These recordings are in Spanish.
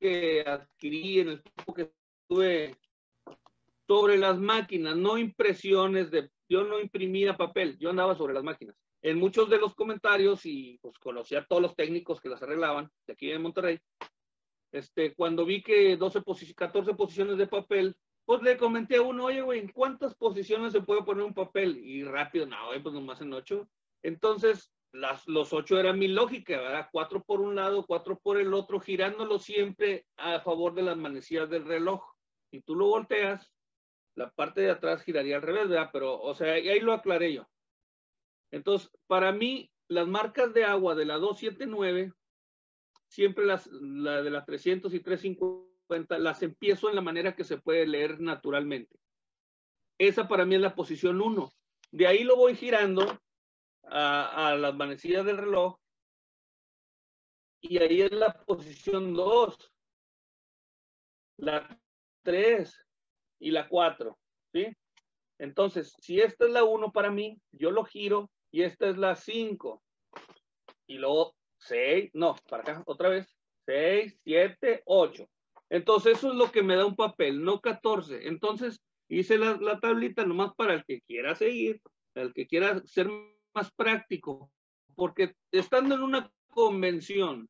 que adquirí en el tiempo que estuve sobre las máquinas, no impresiones de, yo no imprimía papel, yo andaba sobre las máquinas. En muchos de los comentarios y pues conocía a todos los técnicos que las arreglaban de aquí en Monterrey, este, cuando vi que 12 14 posiciones de papel, pues le comenté a uno, oye, güey, ¿en cuántas posiciones se puede poner un papel? Y rápido, no, pues nomás en ocho. Entonces, las, los ocho eran mi lógica, ¿verdad? Cuatro por un lado, cuatro por el otro, girándolo siempre a favor de las manecillas del reloj. Si tú lo volteas, la parte de atrás giraría al revés, ¿verdad? Pero, o sea, ahí lo aclaré yo. Entonces, para mí, las marcas de agua de la 279, siempre las la de las 300 y 350, las empiezo en la manera que se puede leer naturalmente. Esa para mí es la posición 1. De ahí lo voy girando a, las manecillas del reloj. Y ahí es la posición 2, la 3 y la 4. ¿sí? Entonces, si esta es la 1 para mí, yo lo giro y esta es la 5. Y luego 6, no, para acá, otra vez. 6, 7, 8. Entonces, eso es lo que me da un papel, no 14. Entonces, hice la, la tablita nomás para el que quiera seguir, el que quiera ser más práctico, porque estando en una convención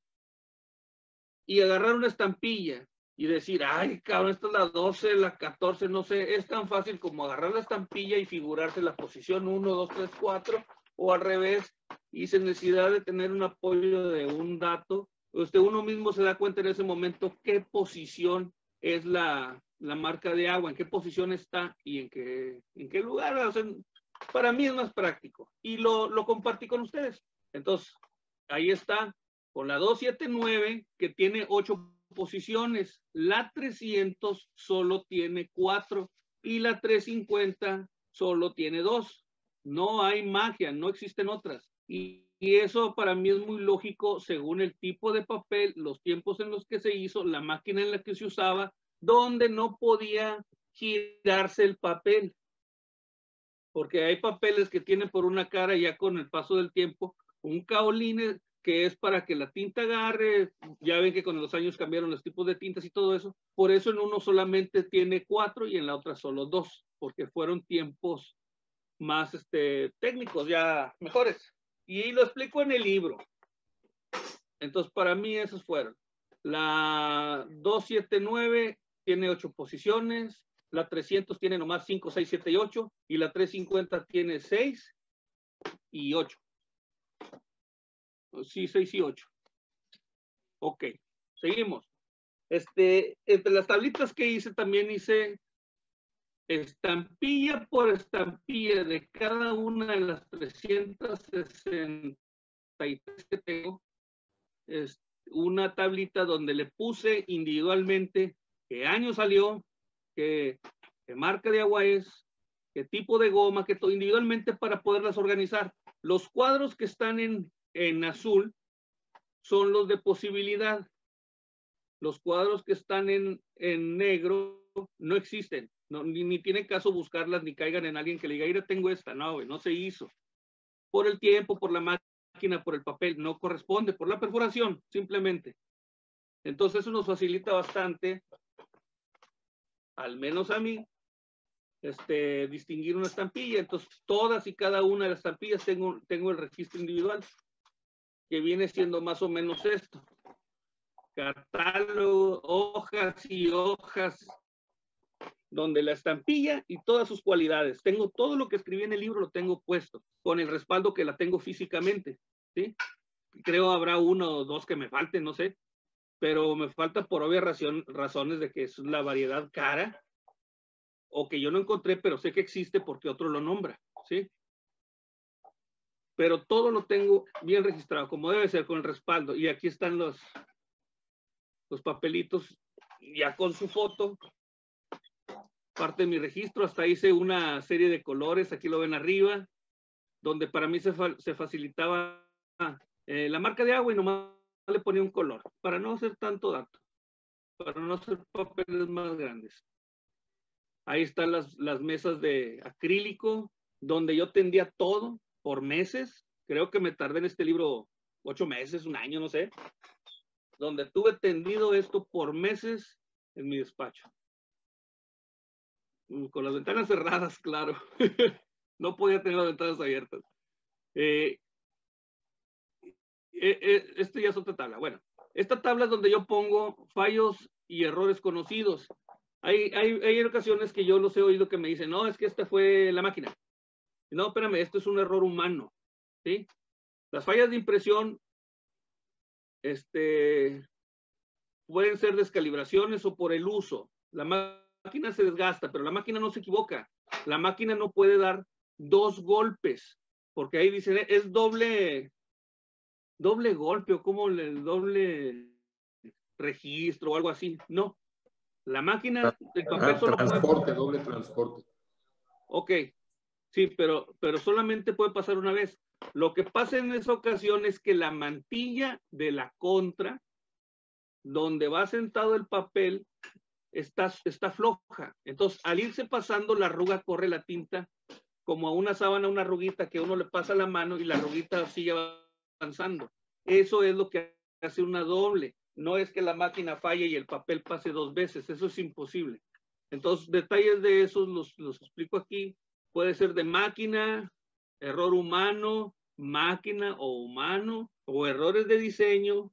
y agarrar una estampilla y decir, ay, cabrón, esta es la 12, la 14, no sé, es tan fácil como agarrar la estampilla y figurarse la posición 1, 2, 3, 4, o al revés, y sin necesidad de tener un apoyo de un dato, usted uno mismo se da cuenta en ese momento qué posición es la, la marca de agua, en qué posición está y en qué, en qué lugar. O para mí es más práctico y lo, lo compartí con ustedes. Entonces, ahí está, con la 279 que tiene ocho posiciones, la 300 solo tiene cuatro y la 350 solo tiene dos. No hay magia, no existen otras. Y, y, eso para mí es muy lógico según el tipo de papel, los tiempos en los que se hizo, la máquina en la que se usaba, donde no podía girarse el papel porque hay papeles que tienen por una cara ya con el paso del tiempo un caoline que es para que la tinta agarre, ya ven que con los años cambiaron los tipos de tintas y todo eso, por eso en uno solamente tiene cuatro y en la otra solo dos, porque fueron tiempos más este, técnicos, ya mejores. Y lo explico en el libro. Entonces, para mí esos fueron. La 279 tiene ocho posiciones, la 300 tiene nomás 5, 6, 7 y 8, y la 350 tiene 6 y 8. Sí, 6 y 8. Ok, seguimos. Este, entre las tablitas que hice, también hice estampilla por estampilla de cada una de las 363 que tengo. Una tablita donde le puse individualmente qué año salió, qué, marca de agua es, qué tipo de goma, que individualmente para poderlas organizar. Los cuadros que están en, en azul son los de posibilidad. Los cuadros que están en, en negro no existen. Ni, ni, tiene caso buscarlas ni caigan en alguien que le diga, mira, tengo esta. No, no se hizo. Por el tiempo, por la máquina, por el papel, no corresponde, por la perforación, simplemente. Entonces eso nos facilita bastante al menos a mí, este, distinguir una estampilla. Entonces, todas y cada una de las estampillas tengo, tengo el registro individual, que viene siendo más o menos esto. Catálogo, hojas y hojas, donde la estampilla y todas sus cualidades. Tengo todo lo que escribí en el libro, lo tengo puesto, con el respaldo que la tengo físicamente. ¿sí? Creo habrá uno o dos que me falten, no sé, pero me falta por obvias razones de que es la variedad cara o que yo no encontré, pero sé que existe porque otro lo nombra, ¿sí? Pero todo lo tengo bien registrado, como debe ser, con el respaldo. Y aquí están los, los papelitos ya con su foto. Parte de mi registro, hasta hice una serie de colores, aquí lo ven arriba, donde para mí se, se facilitaba eh, la marca de agua y nomás le ponía un color, para no hacer tanto dato, para no hacer papeles más grandes. Ahí están las, las mesas de acrílico, donde yo tendía todo por meses. Creo que me tardé en este libro ocho meses, un año, no sé. donde tuve tendido esto por meses en mi despacho. Mm, con las ventanas cerradas, claro. no podía tener las ventanas abiertas. Eh, eh, eh, esto ya es otra tabla. Bueno, esta tabla es donde yo pongo fallos y errores conocidos. Hay, hay, hay ocasiones que yo los he oído que me dicen, no, es que esta fue la máquina. No, espérame, esto es un error humano. ¿sí? Las fallas de impresión este, pueden ser descalibraciones o por el uso. La máquina se desgasta, pero la máquina no se equivoca. La máquina no puede dar dos golpes, porque ahí dicen, es doble, doble golpe o como el doble registro o algo así. No. La máquina, el papel solo transporte, doble transporte. Ok. Sí, pero, pero solamente puede pasar una vez. Lo que pasa en esa ocasión es que la mantilla de la contra, donde va sentado el papel, está, está floja. Entonces, al irse pasando, la arruga corre la tinta como a una sábana, una arruguita que uno le pasa la mano y la arruguita sigue avanzando. Eso es lo que hace una doble. No es que la máquina falle y el papel pase dos veces. Eso es imposible. Entonces, detalles de esos los, los explico aquí. Puede ser de máquina, error humano, máquina o humano, o errores de diseño,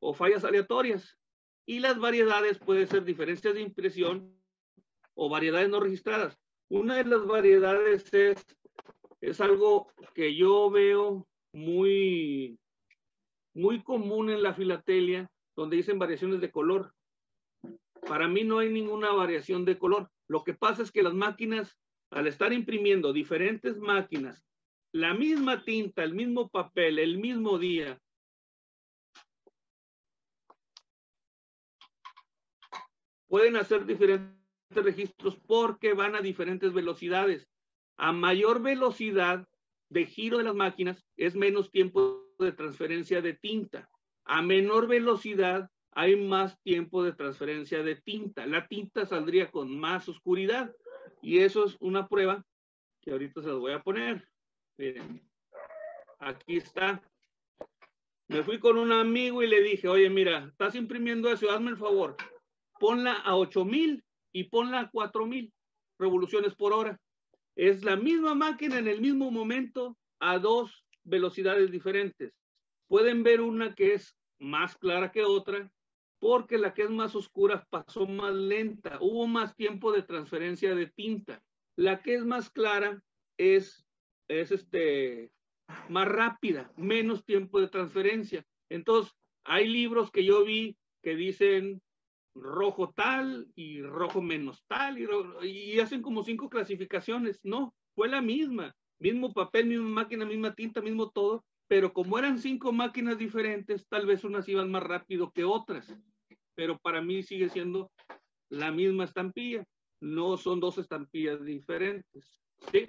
o fallas aleatorias. Y las variedades pueden ser diferencias de impresión o variedades no registradas. Una de las variedades es, es algo que yo veo muy, muy común en la filatelia, donde dicen variaciones de color. Para mí no hay ninguna variación de color. Lo que pasa es que las máquinas, al estar imprimiendo diferentes máquinas, la misma tinta, el mismo papel, el mismo día, pueden hacer diferentes registros porque van a diferentes velocidades. A mayor velocidad de giro de las máquinas es menos tiempo de transferencia de tinta. A menor velocidad hay más tiempo de transferencia de tinta. La tinta saldría con más oscuridad y eso es una prueba que ahorita se las voy a poner. Miren, aquí está. Me fui con un amigo y le dije, oye, mira, estás imprimiendo eso, hazme el favor, ponla a 8000 y ponla a 4000 revoluciones por hora. Es la misma máquina en el mismo momento a dos velocidades diferentes. Pueden ver una que es más clara que otra porque la que es más oscura pasó más lenta, hubo más tiempo de transferencia de tinta. La que es más clara es, es este, más rápida, menos tiempo de transferencia. Entonces, hay libros que yo vi que dicen rojo tal y rojo menos tal y, hacen como cinco clasificaciones. No, fue la misma, mismo papel, misma máquina, misma tinta, mismo todo, pero como eran cinco máquinas diferentes, tal vez unas iban más rápido que otras, pero para mí sigue siendo la misma estampilla, no son dos estampillas diferentes. ¿sí?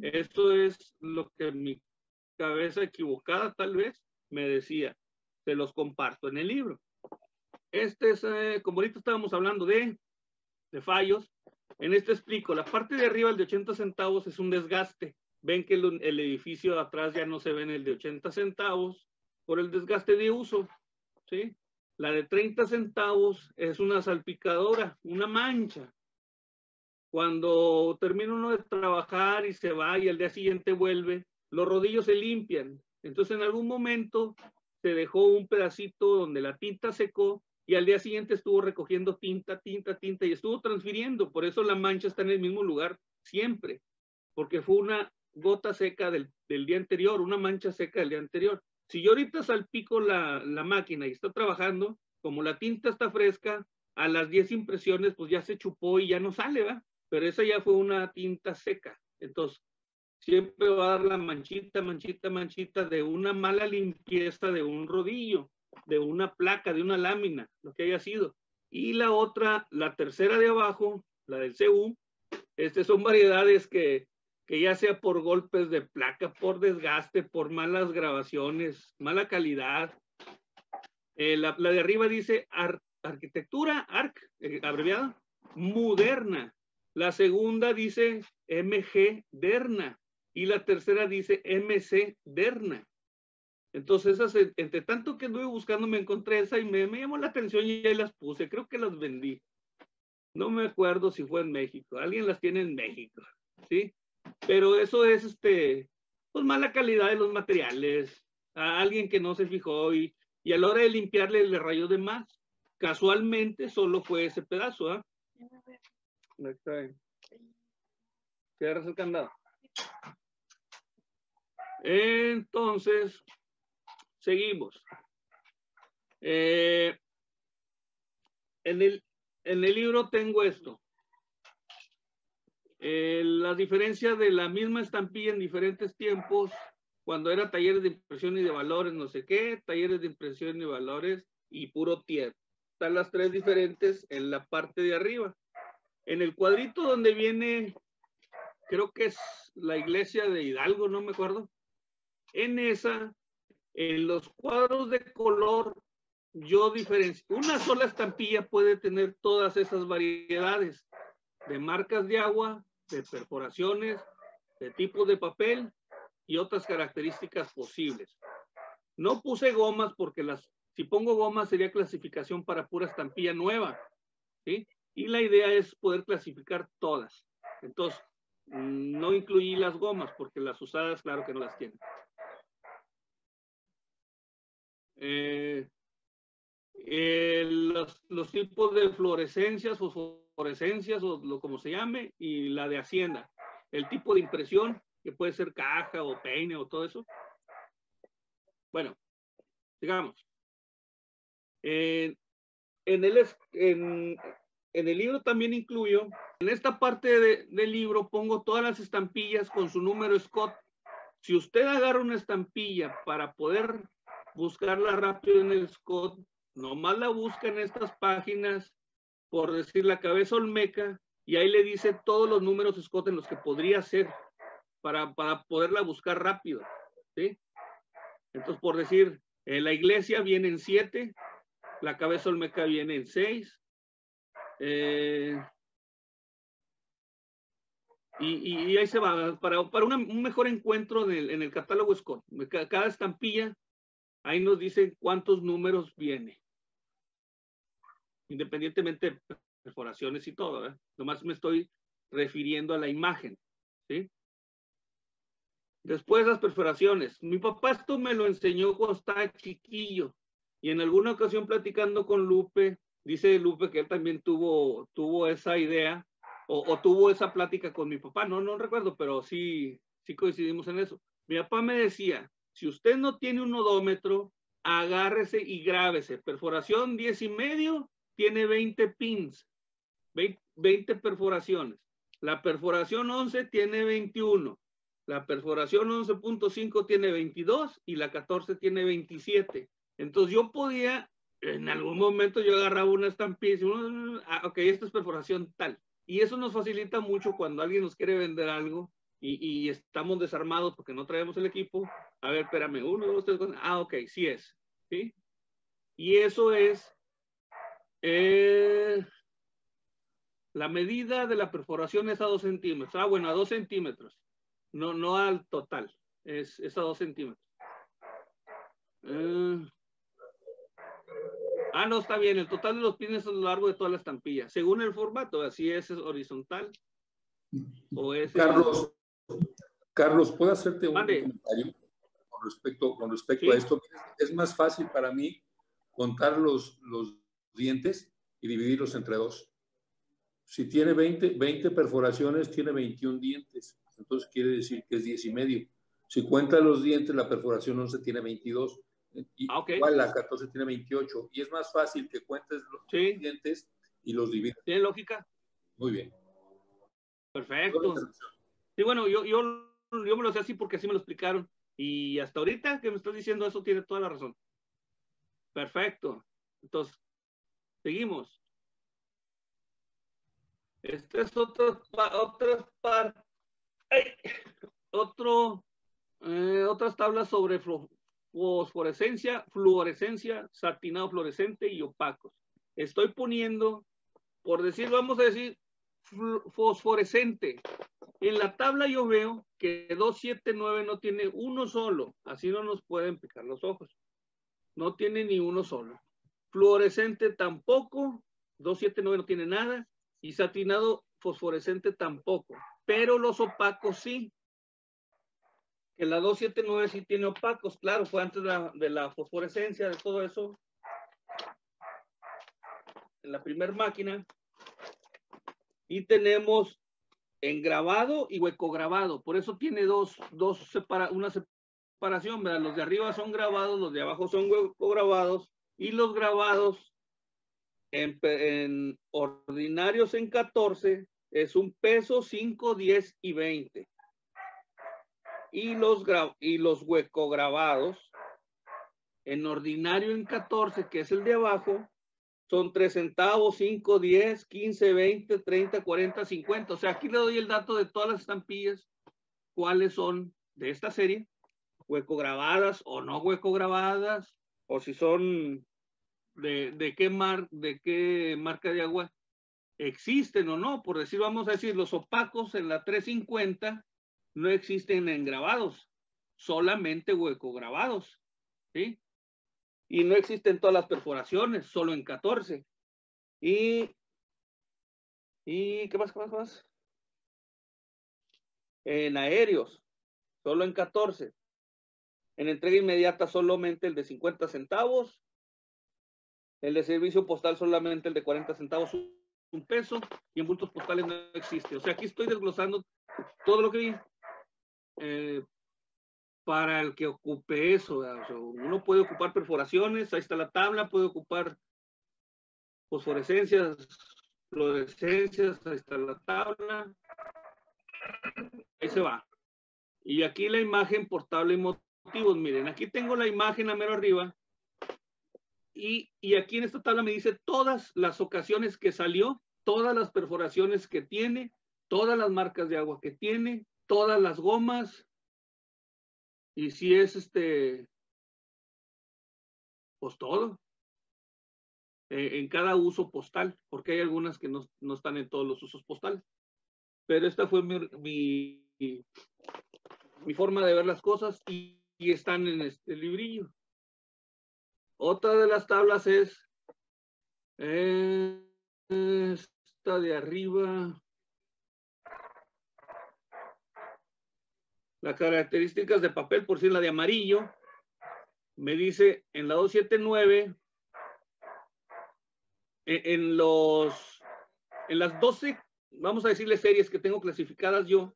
Esto es lo que mi cabeza equivocada tal vez me decía. Se los comparto en el libro. Este es, eh, como ahorita estábamos hablando de, de fallos, en este explico, la parte de arriba, el de 80 centavos, es un desgaste. Ven que el, el, edificio de atrás ya no se ve en el de 80 centavos por el desgaste de uso, ¿sí? La de 30 centavos es una salpicadora, una mancha. Cuando termina uno de trabajar y se va y al día siguiente vuelve, los rodillos se limpian. Entonces en algún momento se dejó un pedacito donde la tinta secó y al día siguiente estuvo recogiendo tinta, tinta, tinta y estuvo transfiriendo. Por eso la mancha está en el mismo lugar siempre, porque fue una gota seca del, del día anterior, una mancha seca del día anterior. Si yo ahorita salpico la, la máquina y está trabajando, como la tinta está fresca, a las 10 impresiones pues ya se chupó y ya no sale, ¿va? Pero esa ya fue una tinta seca. Entonces, siempre va a dar la manchita, manchita, manchita de una mala limpieza de un rodillo de una placa, de una lámina, lo que haya sido. Y la otra, la tercera de abajo, la del CU, este son variedades que, que ya sea por golpes de placa, por desgaste, por malas grabaciones, mala calidad. Eh, la, de arriba dice arquitectura, ARC, eh, abreviada, moderna. La segunda dice MG Derna y la tercera dice MC Derna. Entonces, esas, entre tanto que anduve buscando, me encontré esa y me, llamó la atención y ahí las puse. Creo que las vendí. No me acuerdo si fue en México. Alguien las tiene en México, ¿sí? Pero eso es, este, pues mala calidad de los materiales. A alguien que no se fijó y, y a la hora de limpiarle le rayó de más. Casualmente solo fue ese pedazo, ¿ah? ¿eh? Cierras el candado. Entonces, seguimos. Eh, en, el, en el libro tengo esto. Eh, la diferencia de la misma estampilla en diferentes tiempos, cuando era talleres de impresión y de valores, no sé qué, talleres de impresión y valores y puro tiempo. Están las tres diferentes en la parte de arriba. En el cuadrito donde viene, creo que es la iglesia de Hidalgo, no me acuerdo. En esa, en los cuadros de color, yo diferencio. Una sola estampilla puede tener todas esas variedades de marcas de agua, de perforaciones, de tipo de papel y otras características posibles. No puse gomas porque las, si pongo gomas sería clasificación para pura estampilla nueva, ¿sí? Y la idea es poder clasificar todas. Entonces, no incluí las gomas porque las usadas, claro que no las tienen. Eh, los, los, tipos de fluorescencias, fosforescencias o lo como se llame, y la de Hacienda. El tipo de impresión, que puede ser caja o peine o todo eso. Bueno, digamos. en, el, libro también incluyo, en esta parte de, del libro pongo todas las estampillas con su número Scott. Si usted agarra una estampilla para poder buscarla rápido en el Scott, nomás la busca en estas páginas, por decir la cabeza olmeca, y ahí le dice todos los números Scott en los que podría ser para, para poderla buscar rápido. ¿sí? Entonces, por decir, en la iglesia vienen siete, la cabeza olmeca viene en seis. Eh, y, ahí se va, para, para un mejor encuentro en el, en el catálogo Scott. Cada estampilla, ahí nos dice cuántos números viene independientemente de perforaciones y todo, ¿eh? nomás me estoy refiriendo a la imagen, ¿sí? Después las perforaciones. Mi papá esto me lo enseñó cuando estaba chiquillo y en alguna ocasión platicando con Lupe, dice Lupe que él también tuvo, tuvo esa idea o, o, tuvo esa plática con mi papá, no, no recuerdo, pero sí, sí coincidimos en eso. Mi papá me decía, si usted no tiene un odómetro, agárrese y grábese, perforación 10 y medio tiene 20 pins, 20 perforaciones. La perforación 11 tiene 21. La perforación 11.5 tiene 22 y la 14 tiene 27. Entonces yo podía, en algún momento yo agarraba una estampilla y decía, ah, ok, esta es perforación tal. Y eso nos facilita mucho cuando alguien nos quiere vender algo y, estamos desarmados porque no traemos el equipo. A ver, espérame, uno, dos, tres, cuatro. Ah, ok, sí es. ¿sí? Y eso es eh, la medida de la perforación es a 2 centímetros. Ah, bueno, a 2 centímetros. No, no al total. Es, es a 2 centímetros. Eh, ah, no, está bien. El total de los pines es a lo largo de toda la estampilla. Según el formato, así es, es horizontal. O es Carlos, Carlos, ¿puedo hacerte un comentario con respecto, con respecto a esto? Es más fácil para mí contar los, los dientes y dividirlos entre dos. Si tiene 20, 20 perforaciones, tiene 21 dientes. Entonces quiere decir que es 10 y medio. Si cuenta los dientes, la perforación 11 tiene 22. Y ah, Igual la 14 tiene 28. Y es más fácil que cuentes los dientes y los dividas. ¿Tiene lógica? Muy bien. Perfecto. Sí, bueno, yo, yo, yo me lo sé así porque así me lo explicaron. Y hasta ahorita que me estás diciendo eso, tiene toda la razón. Perfecto. Entonces, Seguimos. Esta es otra parte. Otro, eh, otras tablas sobre fosforescencia, fluorescencia, satinado fluorescente y opacos. Estoy poniendo, por decir, vamos a decir, fosforescente. En la tabla yo veo que 279 no tiene uno solo, así no nos pueden picar los ojos. No tiene ni uno solo. Fluorescente tampoco, 279 no tiene nada, y satinado fosforescente tampoco, pero los opacos sí. Que la 279 sí tiene opacos, claro, fue antes de la, de la fosforescencia, de todo eso. En la primera máquina, y tenemos en grabado y hueco grabado. Por eso tiene dos, dos separa, una separación, ¿verdad? Los de arriba son grabados, los de abajo son hueco grabados y los grabados en, en ordinarios en 14 es un peso 5, 10 y 20. Y los, y los hueco grabados en ordinario en 14, que es el de abajo, son 3 centavos, 5, 10, 15, 20, 30, 40, 50. O sea, aquí le doy el dato de todas las estampillas, cuáles son de esta serie, hueco grabadas o no hueco grabadas, o si son de, de, qué, mar, de qué marca de agua existen o no. Por decir, vamos a decir, los opacos en la 350 no existen en grabados, solamente hueco grabados. ¿sí? Y no existen todas las perforaciones, solo en 14. Y, y ¿qué más, qué más, qué más? En aéreos, solo en 14. En entrega inmediata solamente el de 50 centavos. El de servicio postal solamente el de 40 centavos, un peso. Y en bultos postales no existe. O sea, aquí estoy desglosando todo lo que vi. Eh, para el que ocupe eso. uno puede ocupar perforaciones, ahí está la tabla, puede ocupar fosforescencias, fluorescencias, ahí está la tabla. Ahí se va. Y aquí la imagen portable y motivos. Miren, aquí tengo la imagen a mero arriba. Y, y aquí en esta tabla me dice todas las ocasiones que salió, todas las perforaciones que tiene, todas las marcas de agua que tiene, todas las gomas, y si es este, pues todo. Eh, en cada uso postal, porque hay algunas que no, están en todos los usos postales. Pero esta fue mi, mi, forma de ver las cosas y, y, están en este librillo. Otra de las tablas es esta de arriba. Las características de papel, por si la de amarillo, me dice en la 279, e, en, los, en las 12, vamos a decirle series que tengo clasificadas yo,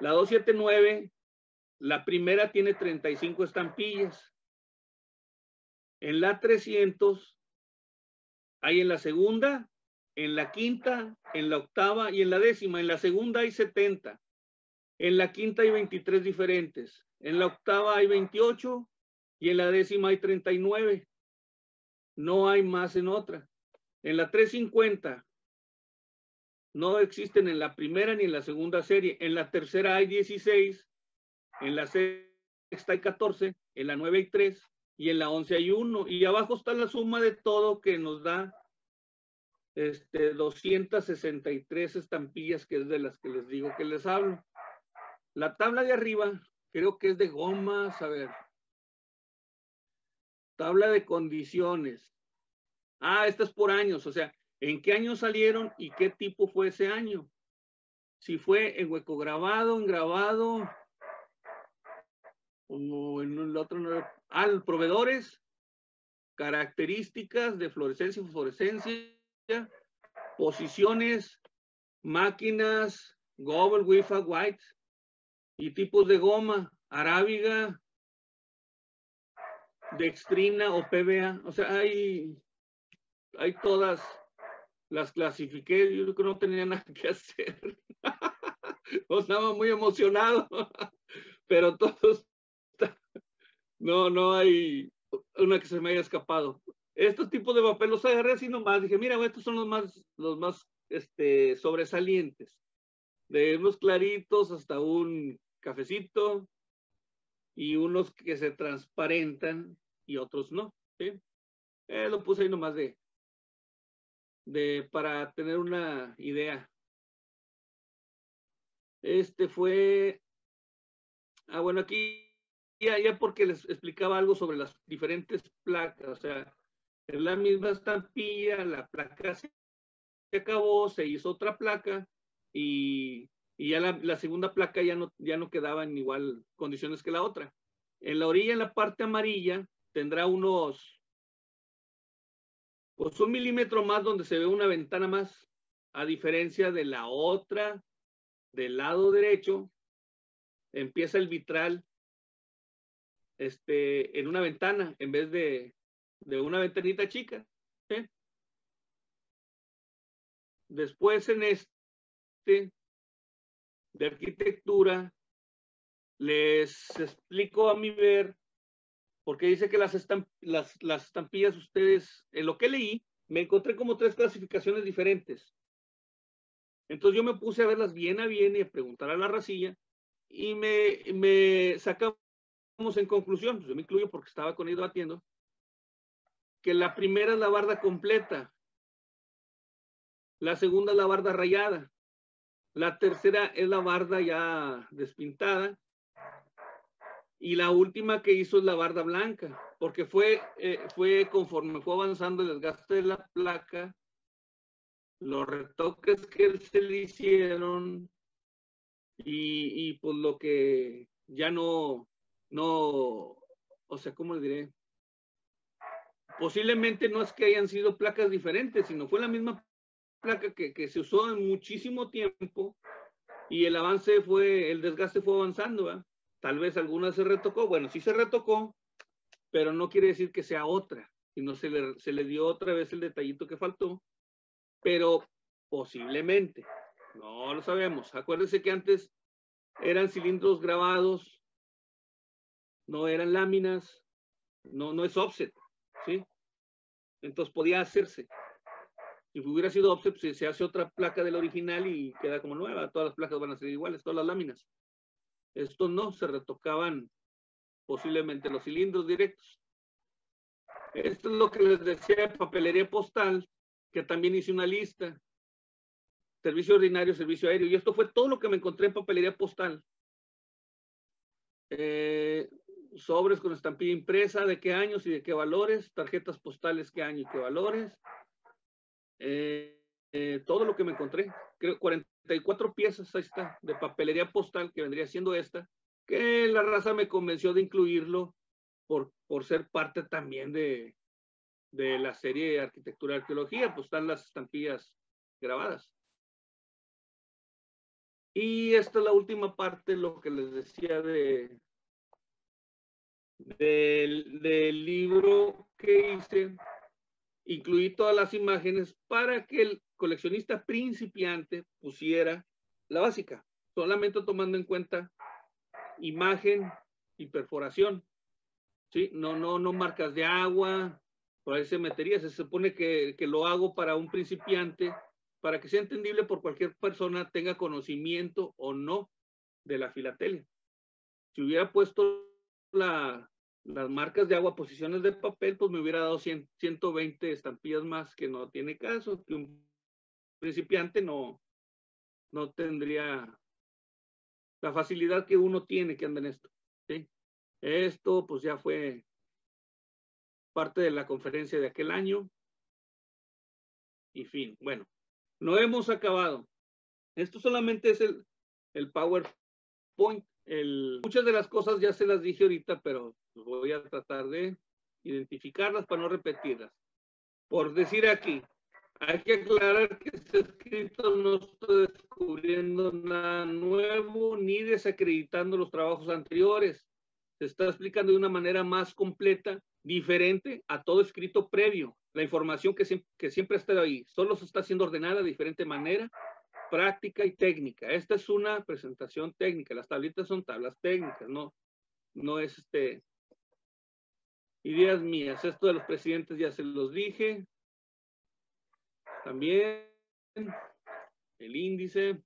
la 279, la primera tiene 35 estampillas. En la 300, hay en la segunda, en la quinta, en la octava y en la décima. En la segunda hay 70. En la quinta hay 23 diferentes. En la octava hay 28 y en la décima hay 39. No hay más en otra. En la 350 no existen en la primera ni en la segunda serie. En la tercera hay 16. En la sexta hay 14. En la 9 hay 3. Y en la 11 hay 1. Y abajo está la suma de todo que nos da este, 263 estampillas, que es de las que les digo que les hablo. La tabla de arriba creo que es de gomas, a ver. Tabla de condiciones. Ah, esta es por años, o sea, ¿en qué año salieron y qué tipo fue ese año? Si fue en hueco grabado, en grabado, o en el otro, ah, proveedores, características de fluorescencia y fluorescencia, posiciones, máquinas, Gobel, Wifa, White, y tipos de goma, arábiga, dextrina o PBA. O sea, hay, hay todas, las clasifiqué, yo creo que no tenía nada que hacer. estaba muy emocionado, pero todos, no, no hay una que se me haya escapado. Estos tipos de papel los agarré así nomás, dije, mira, estos son los más, los más este, sobresalientes de unos claritos hasta un cafecito y unos que se transparentan y otros no. Eh, lo puse ahí nomás de, de, para tener una idea. Este fue, ah, bueno, aquí ya, ya porque les explicaba algo sobre las diferentes placas, o sea, es la misma estampilla, la placa se acabó, se hizo otra placa y, y ya la, segunda placa ya no, ya no quedaba en igual condiciones que la otra. En la orilla, en la parte amarilla, tendrá unos, pues un milímetro más donde se ve una ventana más, a diferencia de la otra, del lado derecho, empieza el vitral este, en una ventana en vez de, de una ventanita chica. Después en este de arquitectura, les explico a mi ver, porque dice que las, las, las estampillas ustedes, en lo que leí, me encontré como tres clasificaciones diferentes. Entonces yo me puse a verlas bien a bien y a preguntar a la racilla y me, me sacamos en conclusión, pues yo me incluyo porque estaba con ellos batiendo, que la primera es la barda completa, la segunda es la barda rayada, la tercera es la barda ya despintada y la última que hizo es la barda blanca, porque fue, eh, fue conforme fue avanzando el desgaste de la placa, los retoques que se le hicieron y, y pues lo que ya no, no, o sea, ¿cómo le diré? Posiblemente no es que hayan sido placas diferentes, sino fue la misma placa que, que se usó en muchísimo tiempo y el avance fue, el desgaste fue avanzando, ¿verdad? Tal vez alguna se retocó, bueno, sí se retocó, pero no quiere decir que sea otra, sino se le, se le dio otra vez el detallito que faltó, pero posiblemente, no lo sabemos. Acuérdense que antes eran cilindros grabados, no eran láminas, no, no es offset, ¿sí? Entonces podía hacerse. Si hubiera sido offset, se hace otra placa del original y queda como nueva. Todas las placas van a ser iguales, todas las láminas. Estos no, se retocaban posiblemente los cilindros directos. Esto es lo que les decía de papelería postal, que también hice una lista. Servicio ordinario, servicio aéreo. Y esto fue todo lo que me encontré en papelería postal. Eh, sobres con estampilla impresa, de qué años y de qué valores, tarjetas postales, qué año y qué valores. Eh, eh, todo lo que me encontré, creo 44 piezas, ahí está, de papelería postal, que vendría siendo esta, que la raza me convenció de incluirlo por, por ser parte también de, de la serie de arquitectura y arqueología, pues están las estampillas grabadas. Y esta es la última parte, lo que les decía de, del, del libro que hice, incluí todas las imágenes para que el coleccionista principiante pusiera la básica, solamente tomando en cuenta imagen y perforación. ¿Sí? No, no, no marcas de agua, por ahí se metería. Se supone que, que lo hago para un principiante, para que sea entendible por cualquier persona, tenga conocimiento o no de la filatelia. Si hubiera puesto la, las marcas de agua, posiciones de papel, pues me hubiera dado 100, 120 estampillas más, que no tiene caso, que un principiante no, no tendría la facilidad que uno tiene que anda en esto. ¿sí? Esto pues ya fue parte de la conferencia de aquel año. Y fin, bueno, no hemos acabado. Esto solamente es el, el PowerPoint. Muchas de las cosas ya se las dije ahorita, pero voy a tratar de identificarlas para no repetirlas. Por decir aquí, hay que aclarar que este escrito no está descubriendo nada nuevo ni desacreditando los trabajos anteriores. Se está explicando de una manera más completa, diferente a todo escrito previo. La información que, siempre, que siempre ha estado ahí, solo se está siendo ordenada de diferente manera, práctica y técnica. Esta es una presentación técnica. Las tablitas son tablas técnicas, no, no es este, ideas mías. Esto de los presidentes ya se los dije. También el índice.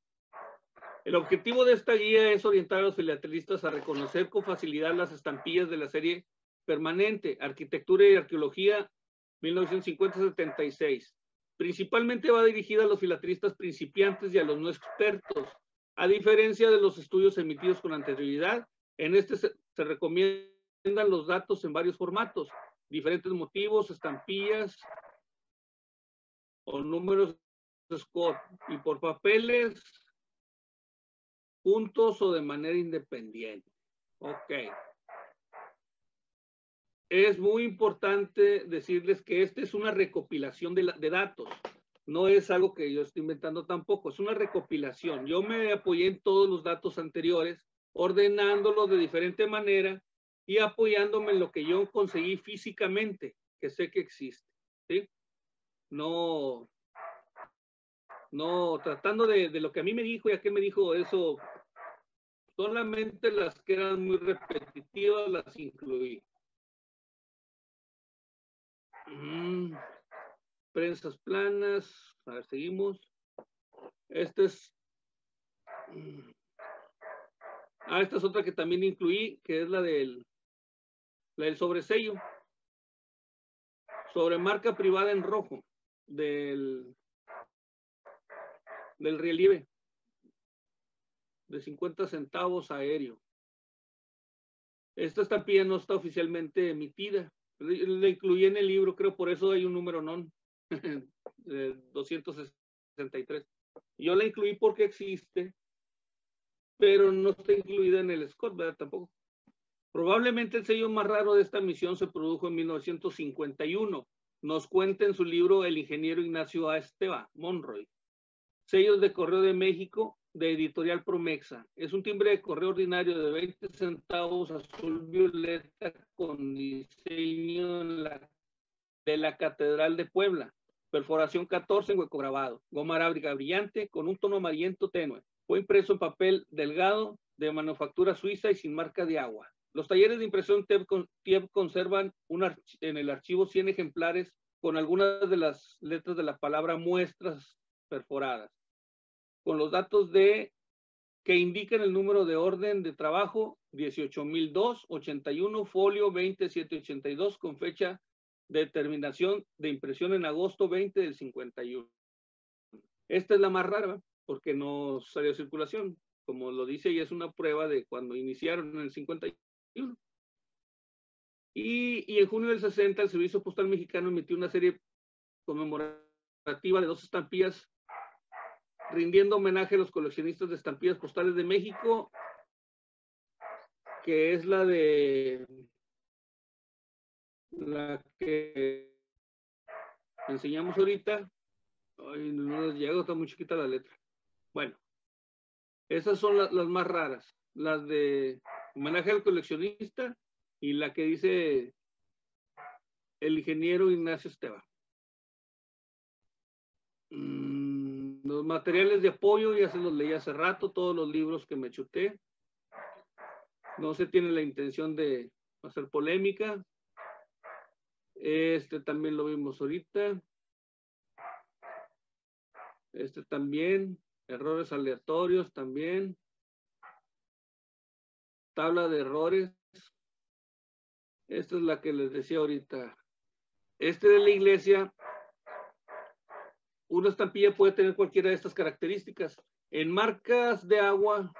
El objetivo de esta guía es orientar a los filatelistas a reconocer con facilidad las estampillas de la serie permanente Arquitectura y Arqueología 1950-76. Principalmente va dirigida a los filatelistas principiantes y a los no expertos. A diferencia de los estudios emitidos con anterioridad, en este se, recomiendan los datos en varios formatos, diferentes motivos, estampillas o números Scott y por papeles, juntos o de manera independiente. Ok. Es muy importante decirles que esta es una recopilación de, de datos. No es algo que yo estoy inventando tampoco, es una recopilación. Yo me apoyé en todos los datos anteriores, ordenándolos de diferente manera y apoyándome en lo que yo conseguí físicamente, que sé que existe. ¿sí? No, no, tratando de, de, lo que a mí me dijo y a qué me dijo eso, solamente las que eran muy repetitivas las incluí. Mm, prensas planas. A ver, seguimos. Este es. Mm, ah, esta es otra que también incluí, que es la del, la del sobresello. Sobre marca privada en rojo del, del relieve de 50 centavos aéreo. Esta estampilla no está oficialmente emitida, le incluí en el libro, creo por eso hay un número non, 263. Yo la incluí porque existe, pero no está incluida en el Scott, ¿verdad? Tampoco. Probablemente el sello más raro de esta misión se produjo en 1951. Nos cuenta en su libro el ingeniero Ignacio A. Esteba, Monroy. Sellos de Correo de México de Editorial Promexa. Es un timbre de correo ordinario de 20 centavos azul violeta con diseño de la Catedral de Puebla. Perforación 14 en hueco grabado. Goma arábica brillante con un tono amarillento tenue. Fue impreso en papel delgado de manufactura suiza y sin marca de agua. Los talleres de impresión TIEP conservan en el archivo 100 ejemplares con algunas de las letras de la palabra muestras perforadas con los datos de que indican el número de orden de trabajo 18002 81 folio 2782 con fecha de terminación de impresión en agosto 20 del 51. Esta es la más rara porque no salió a circulación, como lo dice y es una prueba de cuando iniciaron en el 51. Y, y en junio del 60 el Servicio Postal Mexicano emitió una serie conmemorativa de dos estampillas rindiendo homenaje a los coleccionistas de estampillas postales de México, que es la de la que enseñamos ahorita. Ay, no les llega, está muy chiquita la letra. Bueno, esas son las más raras. Las de homenaje al coleccionista y la que dice el ingeniero Ignacio Esteban. Mm, los materiales de apoyo ya se los leí hace rato, todos los libros que me chuté. No se tiene la intención de hacer polémica. Este también lo vimos ahorita. Este también. Errores aleatorios también. Tabla de errores. Esta es la que les decía ahorita. Este de la iglesia una estampilla puede tener cualquiera de estas características. En marcas de agua,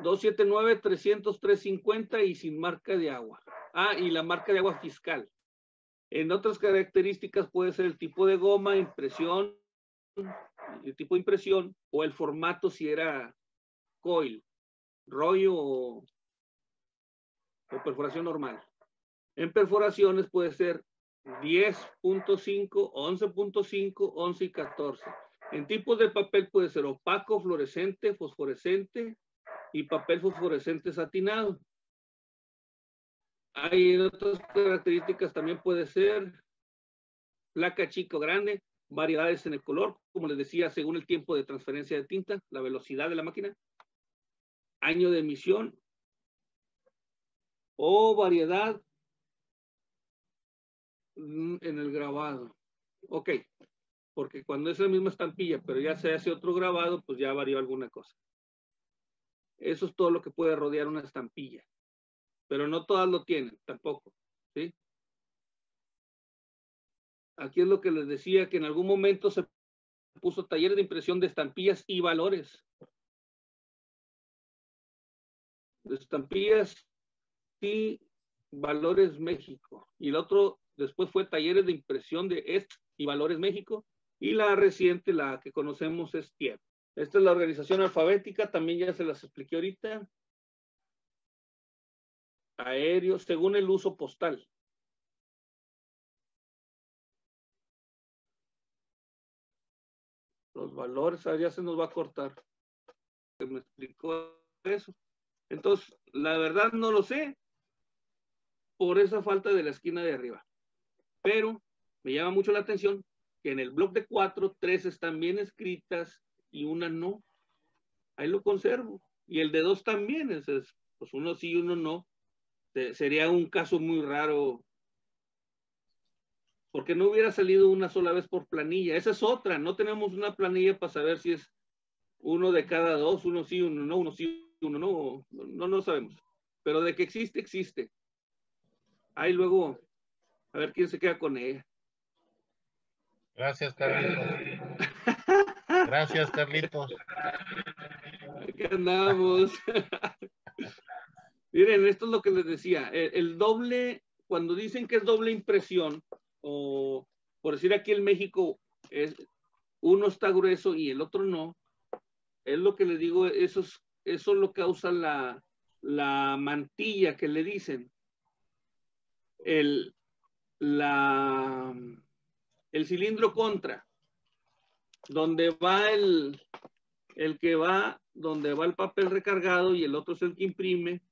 279, 300, 350 y sin marca de agua. Ah, y la marca de agua fiscal. En otras características puede ser el tipo de goma, impresión, el tipo de impresión o el formato si era coil, rollo o, o perforación normal. En perforaciones puede ser 10.5, 11.5, 11 y 14. En tipos de papel puede ser opaco, fluorescente, fosforescente y papel fosforescente satinado. Hay otras características también puede ser placa chico grande, variedades en el color, como les decía, según el tiempo de transferencia de tinta, la velocidad de la máquina, año de emisión o variedad en el grabado. Ok, porque cuando es la misma estampilla, pero ya se hace otro grabado, pues ya varió alguna cosa. Eso es todo lo que puede rodear una estampilla. Pero no todas lo tienen, tampoco. ¿sí? aquí es lo que les decía, que en algún momento se puso taller de impresión de estampillas y valores. De estampillas y valores México. Y el otro después fue talleres de impresión de EST y valores México. Y la reciente, la que conocemos, es TIEP. Esta es la organización alfabética, también ya se las expliqué ahorita. Aéreo, según el uso postal. Los valores, ya se nos va a cortar. me explicó eso. Entonces, la verdad no lo sé por esa falta de la esquina de arriba. Pero me llama mucho la atención que en el blog de cuatro, tres están bien escritas y una no. Ahí lo conservo. Y el de dos también, es, pues uno sí y uno no. sería un caso muy raro. Porque no hubiera salido una sola vez por planilla. Esa es otra. No tenemos una planilla para saber si es uno de cada dos, uno sí, uno no, uno sí, uno no. No, no sabemos. Pero de que existe, existe. Ahí luego, a ver quién se queda con ella. Gracias, Carlitos. Gracias, Carlitos. Aquí andamos. Miren, esto es lo que les decía. El, doble, cuando dicen que es doble impresión, o por decir aquí en México, es, uno está grueso y el otro no, es lo que les digo, eso, es, eso lo causa la, la mantilla que le dicen. El, la, el cilindro contra, donde va el, el que va, donde va el papel recargado y el otro es el que imprime,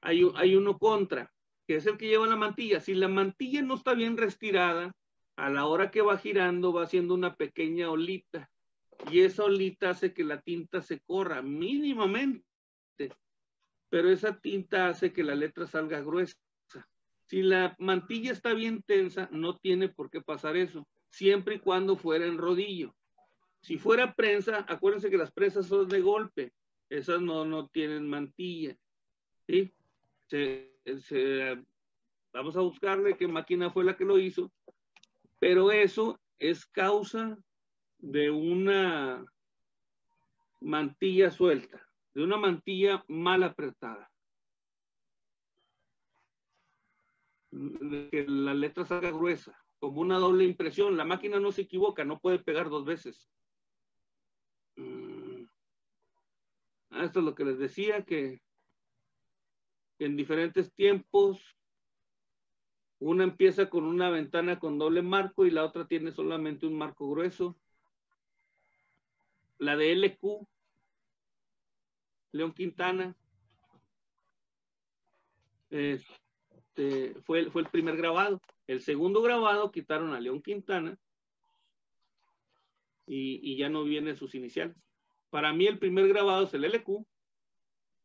hay, hay uno contra, que es el que lleva la mantilla. Si la mantilla no está bien restirada, a la hora que va girando va haciendo una pequeña olita y esa olita hace que la tinta se corra mínimamente, pero esa tinta hace que la letra salga gruesa. Si la mantilla está bien tensa, no tiene por qué pasar eso, siempre y cuando fuera en rodillo. Si fuera prensa, acuérdense que las prensas son de golpe, esas no, no tienen mantilla. ¿sí? vamos a buscarle qué máquina fue la que lo hizo, pero eso es causa de una mantilla suelta, de una mantilla mal apretada. Que la letra salga gruesa, como una doble impresión. La máquina no se equivoca, no puede pegar dos veces. Mm. Ah, esto es lo que les decía, que en diferentes tiempos una empieza con una ventana con doble marco y la otra tiene solamente un marco grueso. La de LQ, León Quintana, este, fue, fue el primer grabado. El segundo grabado quitaron a León Quintana y, ya no vienen sus iniciales. Para mí el primer grabado es el LQ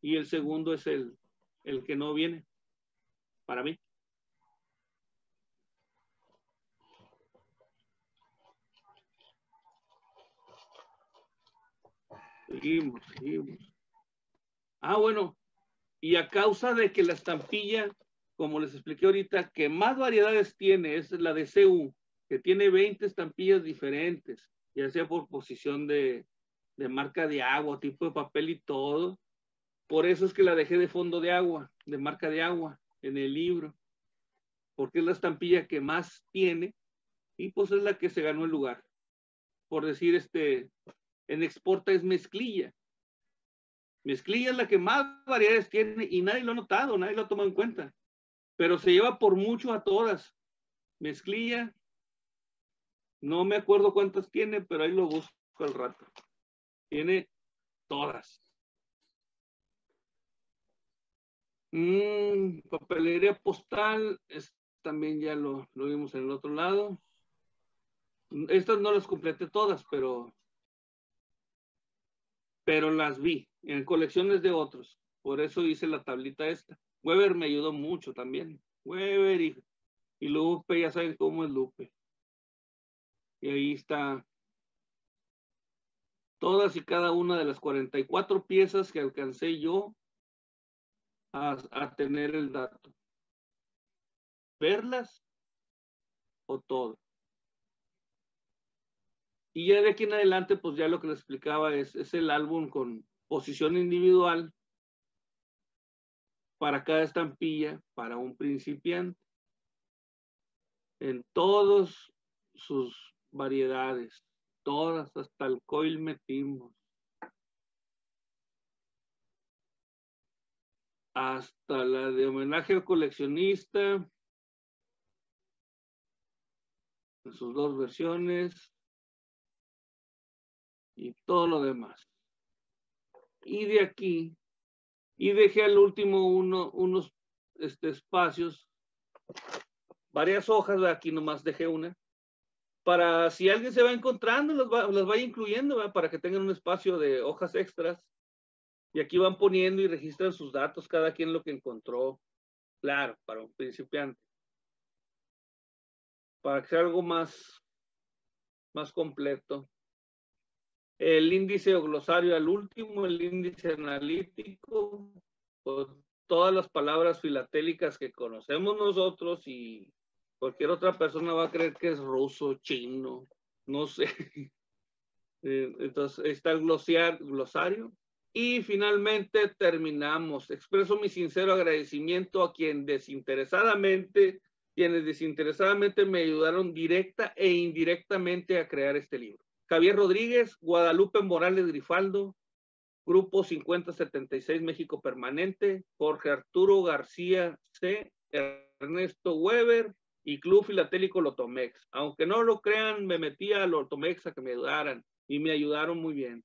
y el segundo es el, el que no viene. Para mí. Seguimos, seguimos. Ah, bueno. Y a causa de que la estampilla como les expliqué ahorita, que más variedades tiene es la de CU, que tiene 20 estampillas diferentes, ya sea por posición de, de marca de agua, tipo de papel y todo. Por eso es que la dejé de fondo de agua, de marca de agua, en el libro, porque es la estampilla que más tiene y pues es la que se ganó el lugar. Por decir, este, en exporta es mezclilla. Mezclilla es la que más variedades tiene y nadie lo ha notado, nadie lo ha tomado en cuenta pero se lleva por mucho a todas. Mezclilla, no me acuerdo cuántas tiene, pero ahí lo busco al rato. Tiene todas. Mm, papelería postal, también ya lo, lo vimos en el otro lado. Estas no las completé todas, pero, pero las vi en colecciones de otros. Por eso hice la tablita esta. Weber me ayudó mucho también. Weber y, y Lupe, ya saben cómo es Lupe. Y ahí está todas y cada una de las 44 piezas que alcancé yo a, a tener el dato. Verlas o todo. Y ya de aquí en adelante, pues ya lo que les explicaba es, es el álbum con posición individual para cada estampilla, para un principiante. En todas sus variedades, todas, hasta el coil metimos. Hasta la de homenaje al coleccionista, en sus dos versiones, y todo lo demás. Y de aquí, y dejé al último uno, unos este, espacios, varias hojas, aquí nomás dejé una, para si alguien se va encontrando, las, va, las incluyendo, para que tengan un espacio de hojas extras. Y aquí van poniendo y registran sus datos, cada quien lo que encontró. Claro, para un principiante. Para que sea algo más, más completo el índice o glosario al último, el índice analítico, todas las palabras filatélicas que conocemos nosotros y cualquier otra persona va a creer que es ruso, chino, no sé. Eh, entonces está el glosario. Y finalmente terminamos. Expreso mi sincero agradecimiento a quien desinteresadamente, quienes desinteresadamente me ayudaron directa e indirectamente a crear este libro. Javier Rodríguez, Guadalupe Morales Grifaldo, Grupo 5076 México Permanente, Jorge Arturo García C, Ernesto Weber y Club Filatélico Lotomex. Aunque no lo crean, me metí a Lotomex a que me ayudaran y me ayudaron muy bien.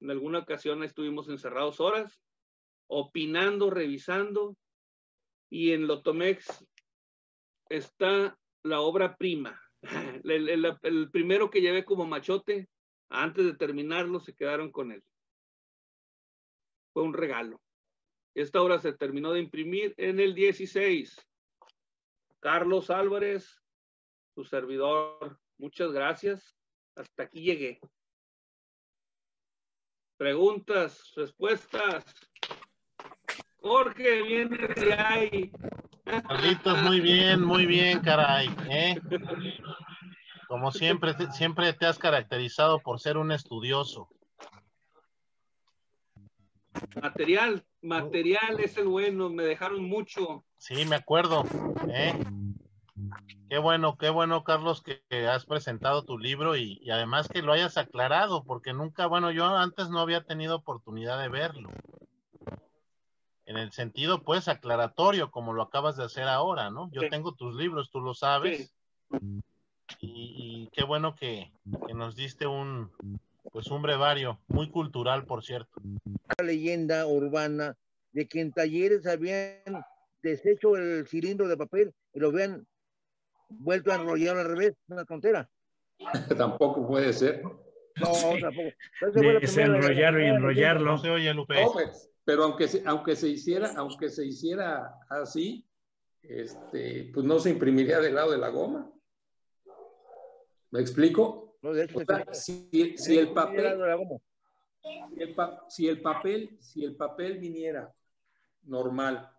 En alguna ocasión estuvimos encerrados horas, opinando, revisando, y en Lotomex está la obra prima, el, primero que llevé como machote, antes de terminarlo, se quedaron con él. Fue un regalo. Esta obra se terminó de imprimir en el 16. Carlos Álvarez, su servidor, muchas gracias. Hasta aquí llegué. Preguntas, respuestas. Jorge, viene de ahí. Carlitos, muy bien, muy bien, caray. ¿eh? Como siempre, siempre te has caracterizado por ser un estudioso. Material, material es el bueno, me dejaron mucho. Sí, me acuerdo. ¿eh? Qué bueno, qué bueno, Carlos, que, has presentado tu libro y, y, además que lo hayas aclarado, porque nunca, bueno, yo antes no había tenido oportunidad de verlo en el sentido, pues, aclaratorio, como lo acabas de hacer ahora, ¿no? Yo tengo tus libros, tú lo sabes. Y, qué bueno que, nos diste un, pues, un brevario, muy cultural, por cierto. La leyenda urbana de que en talleres habían deshecho el cilindro de papel y lo habían vuelto a enrollar al revés, una tontera. tampoco puede ser. No, tampoco. Desenrollarlo y enrollarlo. No se oye, Lupe. Pues, pero aunque se, aunque se hiciera, aunque se hiciera así, este, pues no se imprimiría del lado de la goma. ¿Me explico? si, si, el papel, si el papel, si el papel viniera normal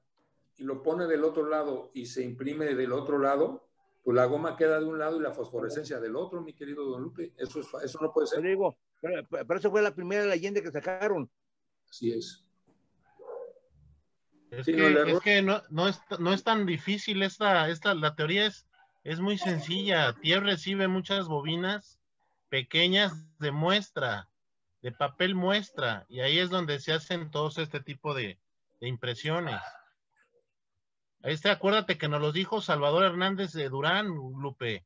y lo pone del otro lado y se imprime del otro lado, pues la goma queda de un lado y la fosforescencia del otro, mi querido Don Lupe. Eso, es, eso no puede ser. digo, pero, pero eso fue la primera leyenda que sacaron. Así es. Es que, no, no, es, no, es, tan difícil esta, esta, la teoría es, es muy sencilla. TIER recibe muchas bobinas pequeñas de muestra, de papel muestra, y ahí es donde se hacen todos este tipo de, de impresiones. Está, acuérdate que nos lo dijo Salvador Hernández de Durán, Lupe,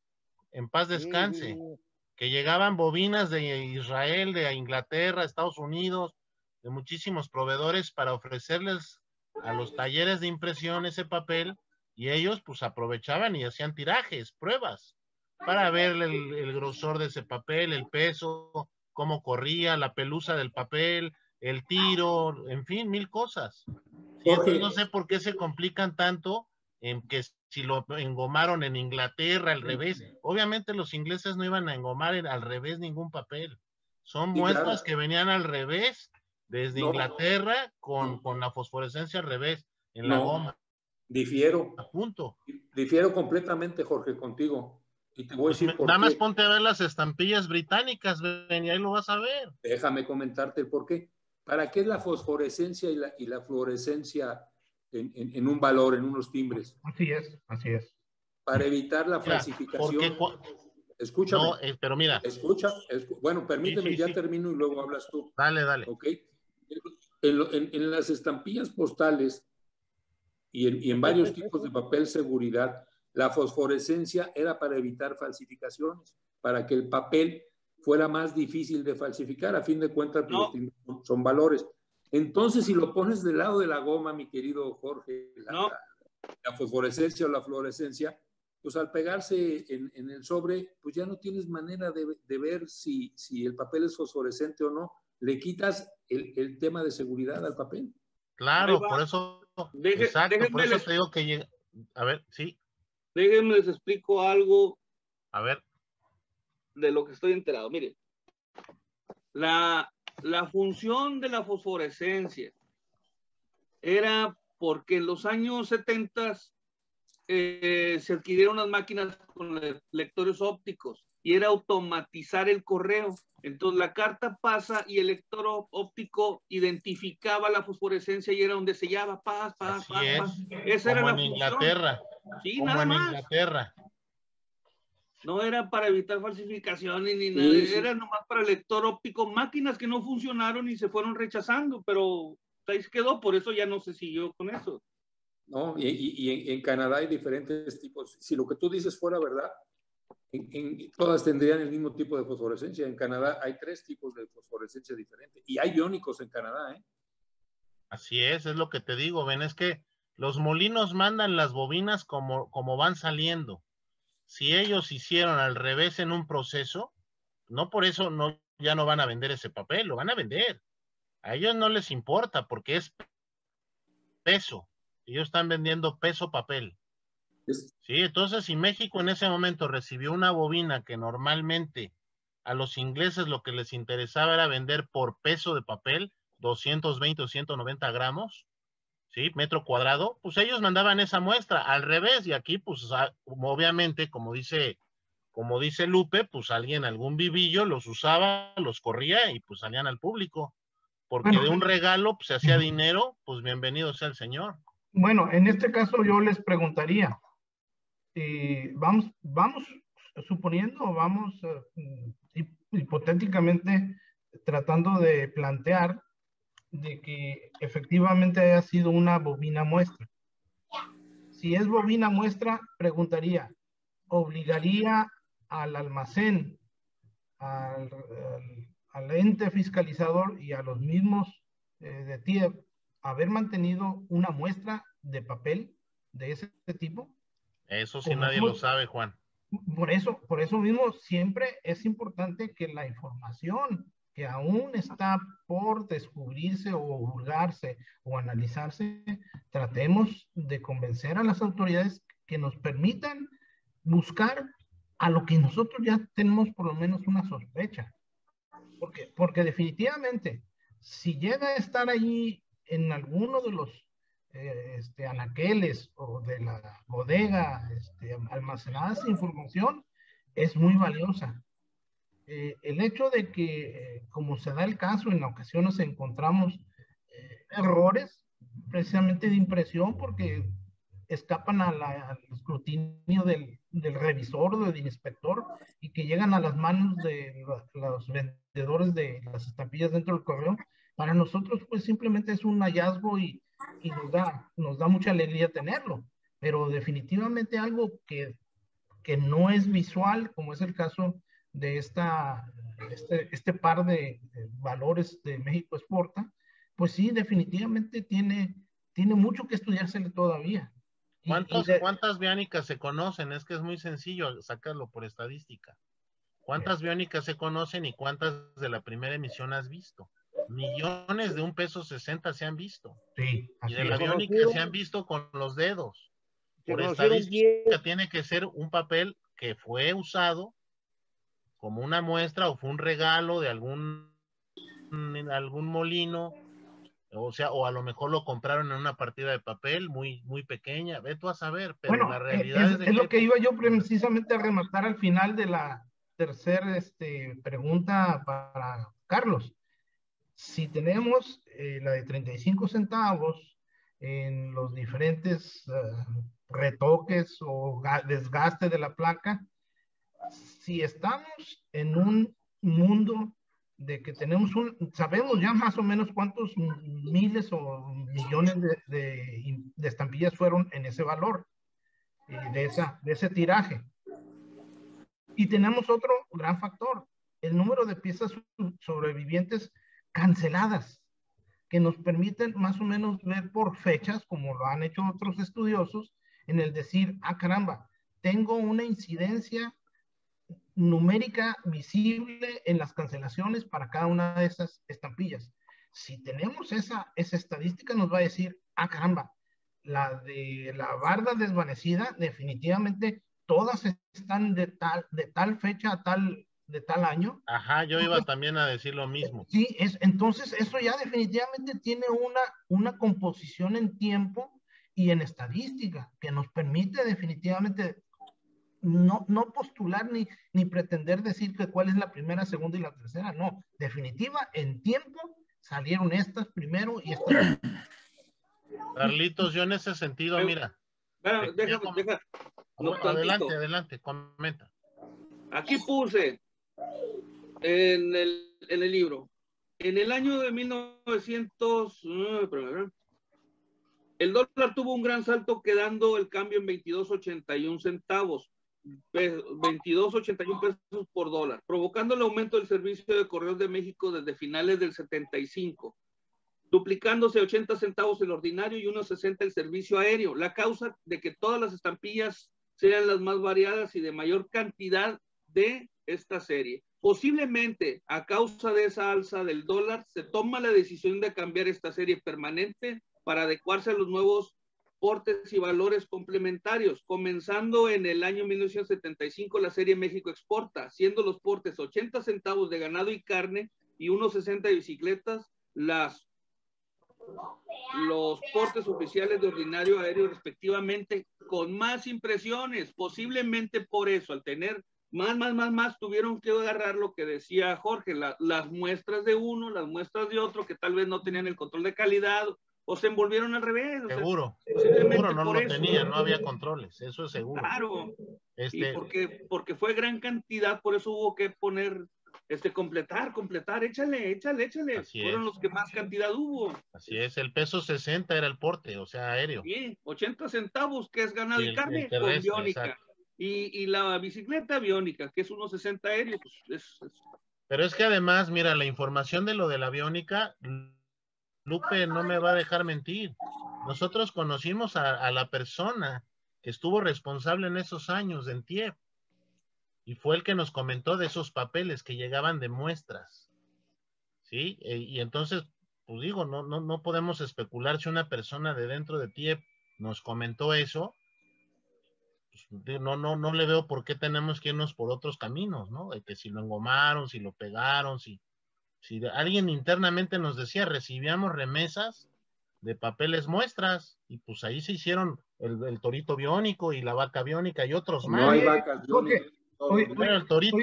en paz descanse, que llegaban bobinas de Israel, de Inglaterra, Estados Unidos, de muchísimos proveedores para ofrecerles a los talleres de impresión ese papel y ellos pues aprovechaban y hacían tirajes, pruebas, para ver el, grosor de ese papel, el peso, cómo corría, la pelusa del papel, el tiro, en fin, mil cosas. no sé por qué se complican tanto en que si lo engomaron en Inglaterra al revés. Obviamente los ingleses no iban a engomar al revés ningún papel. Son muestras que venían al revés desde Inglaterra con, con, la fosforescencia al revés en la goma. Difiero. A punto. Difiero completamente, Jorge, contigo. Y te voy a decir Nada más ponte a ver las estampillas británicas, ven, y ahí lo vas a ver. Déjame comentarte el por qué. ¿Para qué es la fosforescencia y la, y la fluorescencia en, en, un valor, en unos timbres? Así es, así es. Para evitar la falsificación. Escucha. Eh, pero mira. Escucha. bueno, permíteme, ya termino y luego hablas tú. Dale, dale. Ok. En, en las estampillas postales y en, y en varios tipos de papel seguridad, la fosforescencia era para evitar falsificaciones, para que el papel fuera más difícil de falsificar. A fin de cuentas, pues, son valores. Entonces, si lo pones del lado de la goma, mi querido Jorge, la, fosforescencia o la fluorescencia, pues al pegarse en, el sobre, pues ya no tienes manera de, ver si, si, el papel es fosforescente o no. Le quitas el, tema de seguridad al papel. Claro, por eso, exacto, por eso te digo que llega. A ver, sí. Déjenme les explico algo. A ver. De lo que estoy enterado. Miren, la, la función de la fosforescencia era porque en los años 70 eh, se adquirieron unas máquinas con lectores ópticos y era automatizar el correo. Entonces la carta pasa y el lector óptico identificaba la fosforescencia y era donde sellaba paz, paz, paz, Esa era la en Inglaterra. Sí, nada en más. Inglaterra. No era para evitar falsificaciones ni nada, era nomás para el lector óptico, máquinas que no funcionaron y se fueron rechazando, pero ahí se quedó, por eso ya no se siguió con eso. No, y, y, en Canadá hay diferentes tipos. Si lo que tú dices fuera verdad, en, todas tendrían el mismo tipo de fosforescencia. En Canadá hay tres tipos de fosforescencia diferentes y hay iónicos en Canadá, ¿eh? Así es, es lo que te digo, ven, es que los molinos mandan las bobinas como, como van saliendo. Si ellos hicieron al revés en un proceso, no por eso no, ya no van a vender ese papel, lo van a vender. A ellos no les importa porque es peso. Ellos están vendiendo peso papel. Sí, entonces si México en ese momento recibió una bobina que normalmente a los ingleses lo que les interesaba era vender por peso de papel, 220 o 190 gramos, ¿sí? Metro cuadrado, pues ellos mandaban esa muestra al revés y aquí, pues obviamente, como dice, como dice Lupe, pues alguien, algún vivillo los usaba, los corría y pues salían al público. Porque de un regalo pues, se hacía dinero, pues bienvenido sea el señor. Bueno, en este caso yo les preguntaría, eh, vamos, vamos suponiendo, vamos eh, hipotéticamente tratando de plantear de que efectivamente haya sido una bobina muestra. Si es bobina muestra, preguntaría, ¿obligaría al almacén, al, ente fiscalizador y a los mismos eh, de TIEP haber mantenido una muestra de papel de ese tipo? Eso sí nadie lo sabe, Juan. Por eso, por eso mismo siempre es importante que la información que aún está por descubrirse o vulgarse o analizarse, tratemos de convencer a las autoridades que nos permitan buscar a lo que nosotros ya tenemos por lo menos una sospecha. Porque, porque definitivamente, si llega a estar ahí en alguno de los eh, este, anaqueles o de la bodega este, almacenada esa información, es muy valiosa. Eh, el hecho de que, eh, como se da el caso, en ocasiones encontramos eh, errores precisamente de impresión porque escapan al escrutinio del, del, revisor del inspector y que llegan a las manos de los, vendedores de las estampillas dentro del correo, para nosotros pues simplemente es un hallazgo y, y nos, da, nos da mucha alegría tenerlo, pero definitivamente algo que, que no es visual, como es el caso de esta, este, este par de, valores de México Exporta, pues sí, definitivamente tiene, tiene mucho que estudiársele todavía. ¿Cuántas biónicas se conocen? Es que es muy sencillo sacarlo por estadística. ¿Cuántas biónicas se conocen y cuántas de la primera emisión has visto? Millones de un peso sesenta se han visto. Sí. Y de la biónica se han visto con los dedos. Por estadística tiene que ser un papel que fue usado como una muestra o fue un regalo de algún, algún molino O sea, o a lo mejor lo compraron en una partida de papel muy, muy pequeña, ve tú a saber, pero la eh, realidad es, lo que iba yo precisamente a rematar al final de la tercera este, pregunta para Carlos. Si tenemos eh, la de 35 centavos en los diferentes eh, retoques o desgaste de la placa, si estamos en un mundo de que tenemos un, sabemos ya más o menos cuántos miles o millones de, estampillas fueron en ese valor, eh, de, esa, de ese tiraje. Y tenemos otro gran factor, el número de piezas sobrevivientes canceladas, que nos permiten más o menos ver por fechas, como lo han hecho otros estudiosos, en el decir, ah, caramba, tengo una incidencia numérica visible en las cancelaciones para cada una de esas estampillas. Si tenemos esa, esa estadística, nos va a decir, ah, caramba, la de la barda desvanecida, definitivamente todas están de tal, de tal fecha a tal, de tal año. Ajá, yo iba también a decir lo mismo. Sí, es, entonces eso ya definitivamente tiene una, una composición en tiempo y en estadística que nos permite definitivamente no, no postular ni, ni pretender decir que cuál es la primera, segunda y la tercera, no. Definitiva, en tiempo salieron estas primero y estas. Carlitos, yo en ese sentido, mira. adelante, adelante, comenta. Aquí puse en el, en el libro, en el año de 1900, el dólar tuvo un gran salto quedando el cambio en 22.81 centavos. 22.81 pesos por dólar, provocando el aumento del servicio de correos de México desde finales del 75, duplicándose 80 centavos el ordinario y unos 60 el servicio aéreo. La causa de que todas las estampillas sean las más variadas y de mayor cantidad de esta serie. Posiblemente a causa de esa alza del dólar se toma la decisión de cambiar esta serie permanente para adecuarse a los nuevos portes y valores complementarios. Comenzando en el año 1975, la serie México Exporta, siendo los portes 80 centavos de ganado y carne y unos 60 de bicicletas, las, los portes oficiales de ordinario aéreo respectivamente, con más impresiones. Posiblemente por eso, al tener más, más, más, más, tuvieron que agarrar lo que decía Jorge, las muestras de uno, las muestras de otro, que tal vez no tenían el control de calidad o se envolvieron al revés. Seguro, seguro no lo tenían, no había controles, eso es seguro. Claro, este... y porque, porque fue gran cantidad, por eso hubo que poner, este, completar, completar, échale, échale, échale. Fueron los que más cantidad hubo. Así es, el peso 60 era el porte, o sea, aéreo. Sí, 80 centavos, que es ganado y, carne, con biónica. Y, la bicicleta biónica, que es unos 60 aéreo, pues es... Pero es que además, mira, la información de lo de la biónica Lupe no me va a dejar mentir. Nosotros conocimos a, la persona que estuvo responsable en esos años en TIEP y fue el que nos comentó de esos papeles que llegaban de muestras. ¿Sí? E, y entonces, pues digo, no, no, no podemos especular si una persona de dentro de TIEP nos comentó eso. Pues, no, no, no le veo por qué tenemos que irnos por otros caminos, ¿no? De que si lo engomaron, si lo pegaron, si, si alguien internamente nos decía, recibíamos remesas de papeles muestras y pues ahí se hicieron el, torito biónico y la vaca biónica y otros más. No hay vacas Oye, el torito.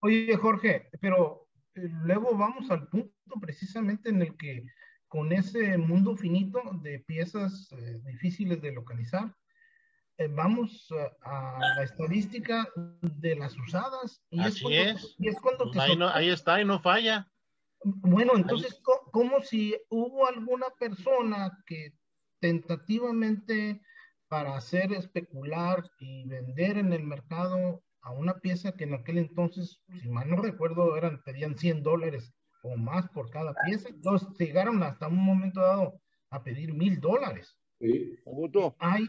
Oye, Jorge, pero eh, luego vamos al punto precisamente en el que con ese mundo finito de piezas eh, difíciles de localizar, vamos a, la estadística de las usadas. Y Así es. Y es cuando pues ahí, ahí está y no falla. Bueno, entonces, como si hubo alguna persona que tentativamente para hacer especular y vender en el mercado a una pieza que en aquel entonces, si mal no recuerdo, eran, pedían 100 dólares o más por cada pieza, entonces llegaron hasta un momento dado a pedir mil dólares. Sí. Hay,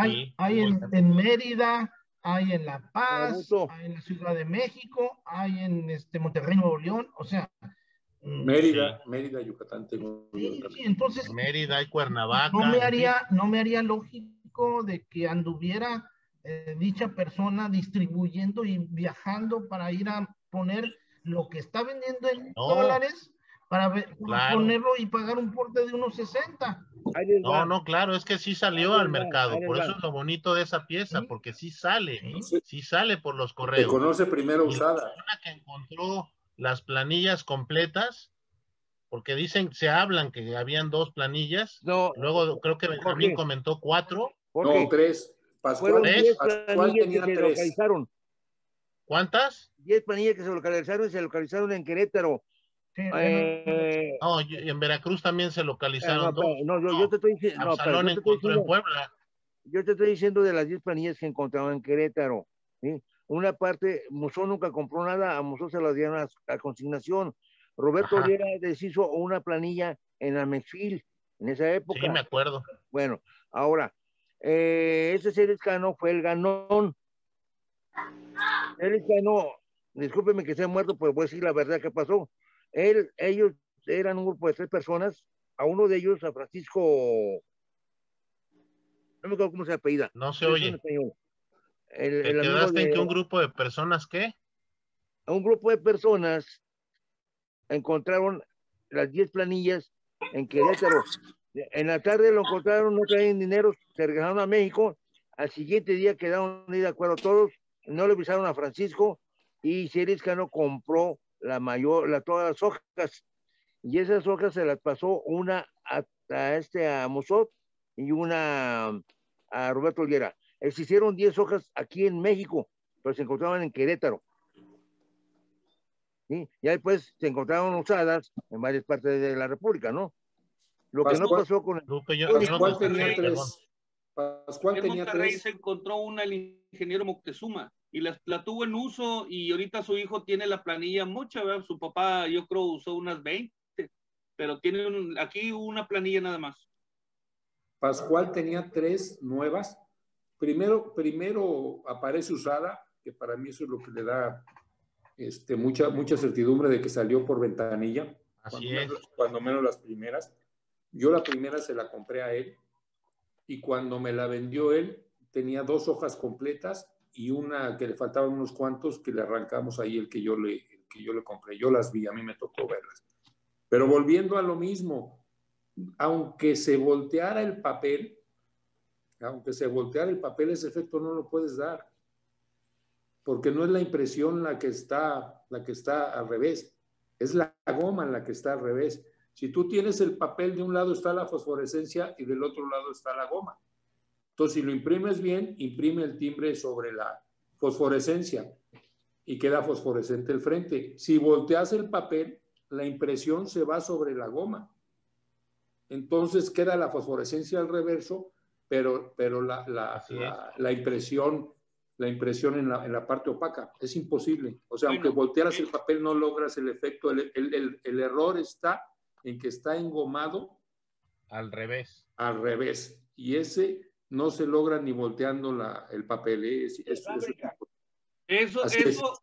hay, hay en, en, Mérida, hay en La Paz, hay en la Ciudad de México, hay en este Monterrey, Nuevo León, o sea, Mérida, Mérida, Yucatán tengo sí, entonces Mérida y Cuernavaca. No me haría, no me haría lógico de que anduviera eh, dicha persona distribuyendo y viajando para ir a poner lo que está vendiendo en dólares para, ponerlo y pagar un porte de unos 60. No, no, claro, es que sí salió al mercado, por eso es lo bonito de esa pieza, porque sí sale, sí sale por los correos. Se conoce primero usada. La que encontró las planillas completas, porque dicen, se hablan que habían dos planillas, no, luego creo que Benjamín comentó cuatro. No, tres. Pascual, ¿Tres? Pascual tenía que se tres. localizaron. ¿Cuántas? Diez planillas que se localizaron y se localizaron en Querétaro. Eh, no, en Veracruz también se localizaron. no, no, yo, te estoy diciendo. No, pero yo, te estoy diciendo en Puebla. yo te estoy diciendo de las 10 planillas que encontraron en Querétaro. ¿sí? Una parte, Musó nunca compró nada, a Musó se la dieron a, consignación. Roberto Oliera deshizo una planilla en Amexil en esa época. Sí, me acuerdo. Bueno, ahora, eh, ese Ceres Cano fue el ganón. Ceres Cano, discúlpeme que sea muerto, pero voy a decir la verdad que pasó él, ellos eran un grupo de tres personas, a uno de ellos, a Francisco, no me acuerdo cómo se apellida. No se oye. El, ¿Te quedaste en que un grupo de personas qué? A un grupo de personas encontraron las 10 planillas en Querétaro. En la tarde lo encontraron, no traían dinero, se regresaron a México. Al siguiente día quedaron de acuerdo todos, no le avisaron a Francisco y Ceres Cano compró la mayor, la, todas las hojas, y esas hojas se las pasó una a, este a Mosot y una a Roberto Olguera. Existieron 10 hojas aquí en México, pero se encontraban en Querétaro. ¿Sí? Ya después se encontraron usadas en varias partes de la República, ¿no? Lo que no pasó con el... Pascual tenía tres. Pascual tenía tres. se encontró una el ingeniero Moctezuma y la, tuvo en uso y ahorita su hijo tiene la planilla mucha, ¿verdad? su papá yo creo usó unas 20, pero tiene aquí una planilla nada más. Pascual tenía tres nuevas. Primero, primero aparece usada, que para mí eso es lo que le da este, mucha, mucha certidumbre de que salió por ventanilla. Así cuando, es. Menos, cuando menos las primeras. Yo la primera se la compré a él y cuando me la vendió él tenía dos hojas completas y una que le faltaban unos cuantos que le arrancamos ahí el que yo le, que yo le compré. Yo las vi, a mí me tocó verlas. Pero volviendo a lo mismo, aunque se volteara el papel, aunque se volteara el papel, ese efecto no lo puedes dar. Porque no es la impresión la que está, la que está al revés, es la goma la que está al revés. Si tú tienes el papel, de un lado está la fosforescencia y del otro lado está la goma. Entonces, si lo imprimes bien, imprime el timbre sobre la fosforescencia y queda fosforescente el frente. Si volteas el papel, la impresión se va sobre la goma. Entonces queda la fosforescencia al reverso, pero, pero la, la, impresión, la impresión en la, en la, parte opaca. Es imposible. O sea, aunque voltearas el papel, no logras el efecto. El, el, el, error está en que está engomado. Al revés. Al revés. Y ese no se logra ni volteando la, el papel. ¿eh? eso, eso,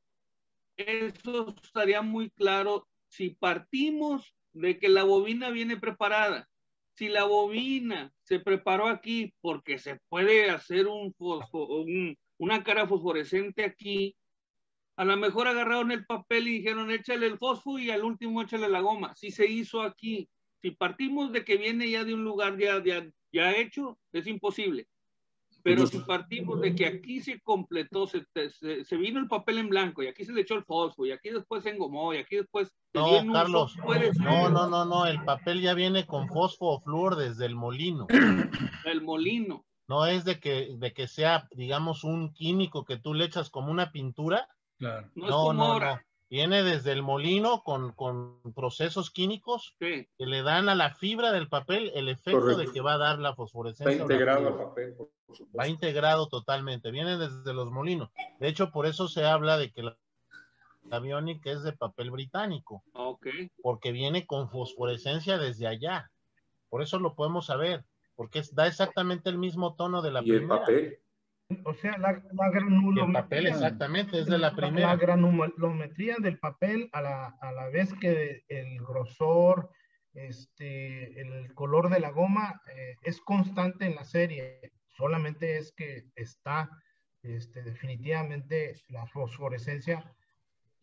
eso, estaría muy claro si partimos de que la bobina viene preparada. Si la bobina se preparó aquí porque se puede hacer un, un una cara fosforescente aquí, a lo mejor agarraron el papel y dijeron échale el fósforo y al último échale la goma. Si se hizo aquí, si partimos de que viene ya de un lugar ya, ya, ya hecho, es imposible. Pero si partimos de que aquí se completó, se, se, vino el papel en blanco y aquí se le echó el fósforo y aquí después se engomó y aquí después... No, Carlos, no, no, no, no, el papel ya viene con fósforo flúor desde el molino. El molino. No es de que, de que sea, digamos, un químico que tú le echas como una pintura. Claro. No, no, no, Viene desde el molino con, con procesos químicos que le dan a la fibra del papel el efecto de que va a dar la fosforescencia. Va integrado al papel. va integrado totalmente. Viene desde los molinos. De hecho, por eso se habla de que la, la Bionic es de papel británico. Okay. Porque viene con fosforescencia desde allá. Por eso lo podemos saber. Porque da exactamente el mismo tono de la y el papel. O sea, la, la granulometría. El papel, exactamente, es de la primera. La granulometría del papel a la, a la vez que el grosor, este, el color de la goma eh, es constante en la serie. Solamente es que está este, definitivamente la fosforescencia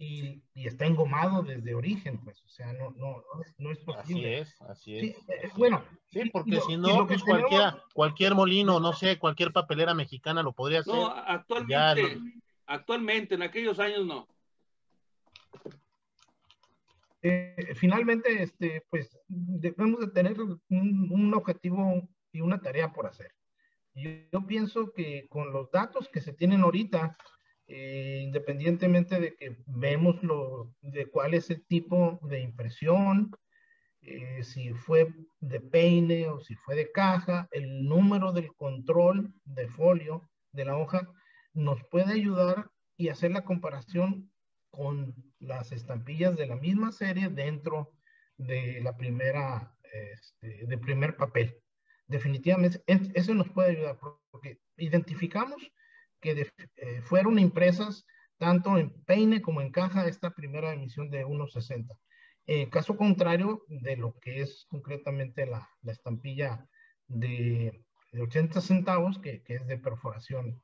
y, está engomado desde origen, pues, o sea, no, no, no, es, posible. Así es, así es. Eh, bueno. Sí, porque si no, pues cualquiera, cualquier molino, no sé, cualquier papelera mexicana lo podría hacer. No, actualmente, actualmente, en aquellos años no. Eh, finalmente, este, pues, debemos de tener un, objetivo y una tarea por hacer. yo pienso que con los datos que se tienen ahorita, eh, independientemente de que vemos lo, de cuál es el tipo de impresión, eh, si fue de peine o si fue de caja, el número del control de folio de la hoja nos puede ayudar y hacer la comparación con las estampillas de la misma serie dentro de la primera, este, de primer papel. Definitivamente, eso nos puede ayudar porque identificamos que eh, fueron impresas tanto en peine como en caja esta primera emisión de 1.60. En caso contrario de lo que es concretamente la, la estampilla de, de, 80 centavos, que, que es de perforación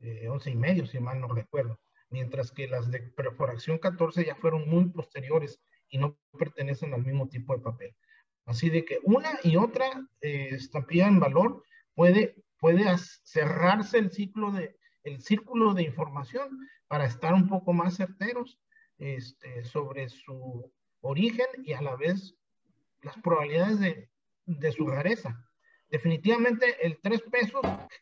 eh, 11 y medio, si mal no recuerdo, mientras que las de perforación 14 ya fueron muy posteriores y no pertenecen al mismo tipo de papel. Así de que una y otra eh, estampilla en valor puede, puede cerrarse el ciclo de, el círculo de información para estar un poco más certeros este, sobre su origen y a la vez las probabilidades de, de su rareza. Definitivamente el tres pesos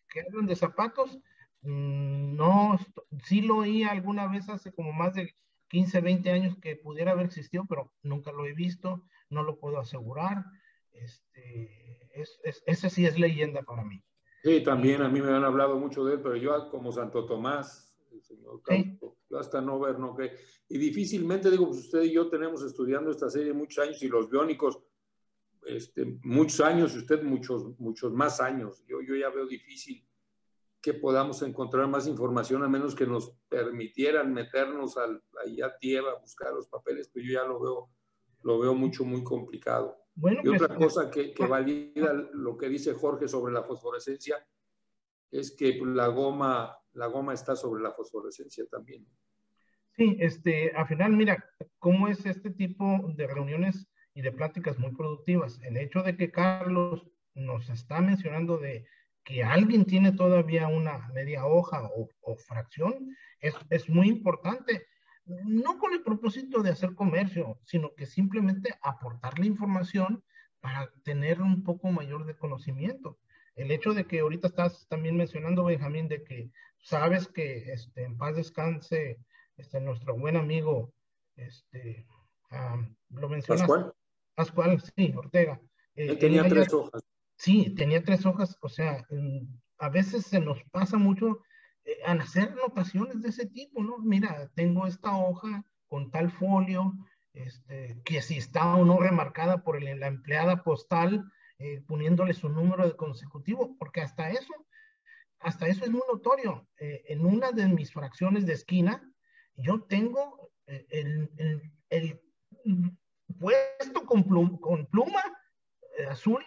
que hablan de zapatos, mm, no, sí lo oí alguna vez hace como más de 15, 20 años que pudiera haber existido, pero nunca lo he visto, no lo puedo asegurar. Este, es, es, esa sí es leyenda para mí. Sí, también a mí me han hablado mucho de él, pero yo como Santo Tomás, el señor Campo, hasta no ver, no que Y difícilmente, digo, pues usted y yo tenemos estudiando esta serie muchos años y los biónicos, este, muchos años y usted muchos, muchos más años. Yo, yo ya veo difícil que podamos encontrar más información a menos que nos permitieran meternos al, ahí a tierra a buscar los papeles, pero yo ya lo veo, lo veo mucho, muy complicado y pues, otra cosa que, que, valida lo que dice Jorge sobre la fosforescencia es que la goma, la goma está sobre la fosforescencia también. Sí, este, al final, mira, cómo es este tipo de reuniones y de pláticas muy productivas. El hecho de que Carlos nos está mencionando de que alguien tiene todavía una media hoja o, o fracción es, es muy importante no con el propósito de hacer comercio, sino que simplemente aportar la información para tener un poco mayor de conocimiento. El hecho de que ahorita estás también mencionando, Benjamín, de que sabes que este, en paz descanse este, nuestro buen amigo, este, lo mencionas. Pascual. Pascual, sí, Ortega. Eh, tenía tres hojas. Sí, tenía tres hojas. O sea, a veces se nos pasa mucho al hacer notaciones de ese tipo, ¿no? Mira, tengo esta hoja con tal folio, este, que si está o no remarcada por la empleada postal, eh, poniéndole su número de consecutivo, porque hasta eso, hasta eso es muy notorio. Eh, en una de mis fracciones de esquina, yo tengo el, el, puesto con pluma, con pluma azul,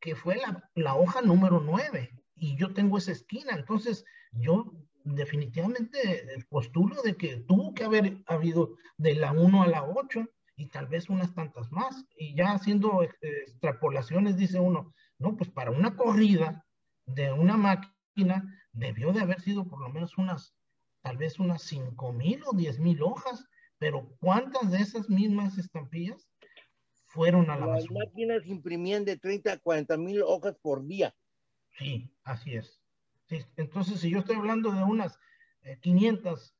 que fue la, la hoja número 9 y yo tengo esa esquina. Entonces, yo definitivamente postulo de que tuvo que haber habido de la 1 a la 8 y tal vez unas tantas más. Y ya haciendo extrapolaciones, dice uno, no, pues para una corrida de una máquina debió de haber sido por lo menos unas, tal vez unas 5 mil o 10 mil hojas, pero ¿cuántas de esas mismas estampillas fueron a la Las máquinas imprimían de 30 a 40 mil hojas por día. Sí, así es. Entonces, si yo estoy hablando de unas 500 eh,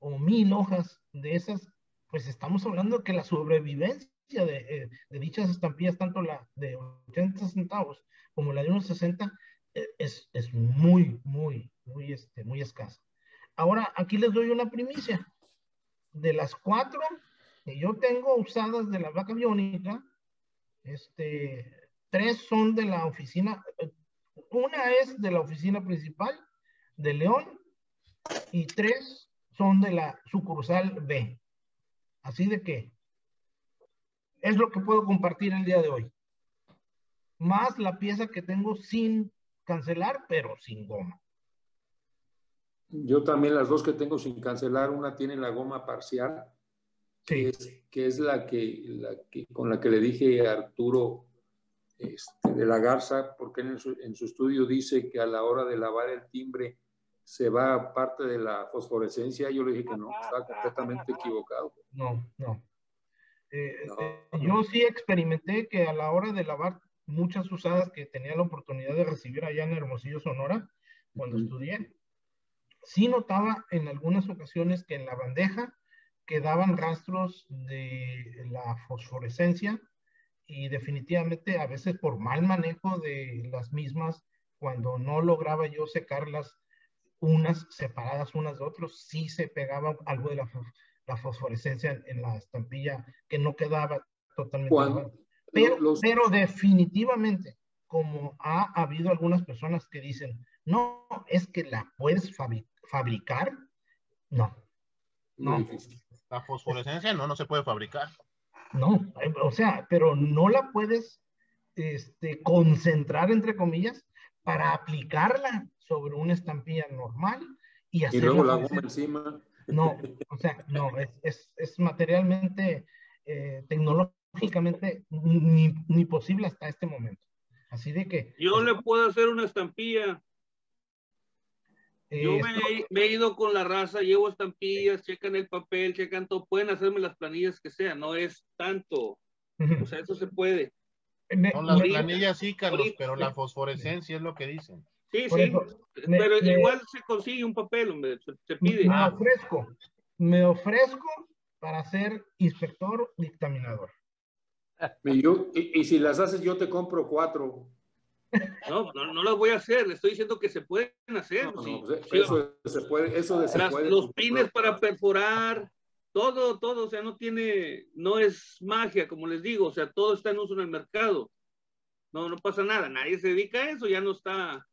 o 1000 hojas de esas, pues estamos hablando que la sobrevivencia de, eh, dichas estampillas, tanto la de 80 centavos como la de unos 60, eh, es, es, muy, muy, muy, este, muy escasa. Ahora, aquí les doy una primicia. De las cuatro que yo tengo usadas de la vaca biónica, este, tres son de la oficina, una es de la oficina principal de León y tres son de la sucursal B. Así de que es lo que puedo compartir el día de hoy. Más la pieza que tengo sin cancelar, pero sin goma. Yo también las dos que tengo sin cancelar, una tiene la goma parcial que, es, la, que, la que con la que le dije a Arturo este, de la Garza, porque en su, en su estudio dice que a la hora de lavar el timbre se va parte de la fosforescencia. Yo le dije que no, estaba completamente equivocado. No, no. Eh, este, yo sí experimenté que a la hora de lavar muchas usadas que tenía la oportunidad de recibir allá en Hermosillo, Sonora, cuando estudié, sí notaba en algunas ocasiones que en la bandeja quedaban rastros de la fosforescencia y definitivamente a veces por mal manejo de las mismas, cuando no lograba yo secarlas unas separadas unas de otras, sí se pegaba algo de la la fosforescencia en, la estampilla que no quedaba totalmente. Pero, pero definitivamente, como ha habido algunas personas que dicen, no, es que la puedes fabricar, no. No. La fosforescencia no, no se puede fabricar. No, o sea, pero no la puedes este, concentrar, entre comillas, para aplicarla sobre una estampilla normal y Y luego la goma encima. No, o sea, no, es, es, materialmente, eh, tecnológicamente ni, ni, posible hasta este momento. Así de que... Yo le puedo hacer una estampilla. Yo me, he ido con la raza, llevo estampillas, checan el papel, checan todo, pueden hacerme las planillas que sean, no es tanto. O sea, eso se puede. Con las planillas sí, Carlos, pero la fosforescencia es lo que dicen. Sí, sí, pero igual se consigue un papel, hombre, se, pide. Me ofrezco, me ofrezco para ser inspector dictaminador. Y, yo, y, si las haces, yo te compro cuatro. No, no, no las voy a hacer, le estoy diciendo que se pueden hacer. Pues, eso se puede, eso de se puede, Los pines para perforar, todo, todo, o sea, no tiene, no es magia, como les digo, o sea, todo está en uso en el mercado. No, no pasa nada, nadie se dedica a eso, ya no está,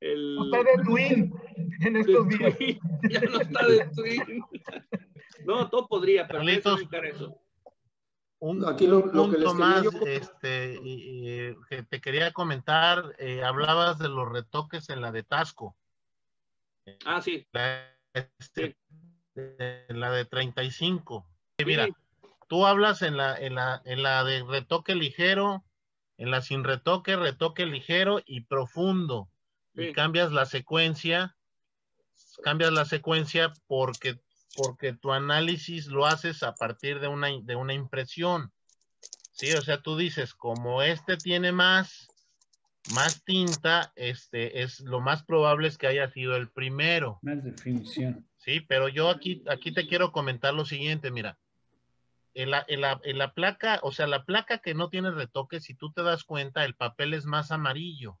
el... No está de twin en estos días. ya no está de twin. No, todo podría, pero Carlitos, eso. Un, Aquí lo, punto que más este, y, que te quería comentar, eh, hablabas de los retoques en la de Tasco. Ah, sí. La, este, En la de 35. Sí. Mira, tú hablas en la, en, la, en la de retoque ligero, en la sin retoque, retoque ligero y profundo y cambias la secuencia, cambias la secuencia porque, porque tu análisis lo haces a partir de una, de una impresión. Sí, o sea, tú dices, como este tiene más, más tinta, este es lo más probable es que haya sido el primero. Más definición. Sí, pero yo aquí, aquí te quiero comentar lo siguiente, mira. En la, en, la, en la placa, o sea, la placa que no tiene retoque, si tú te das cuenta, el papel es más amarillo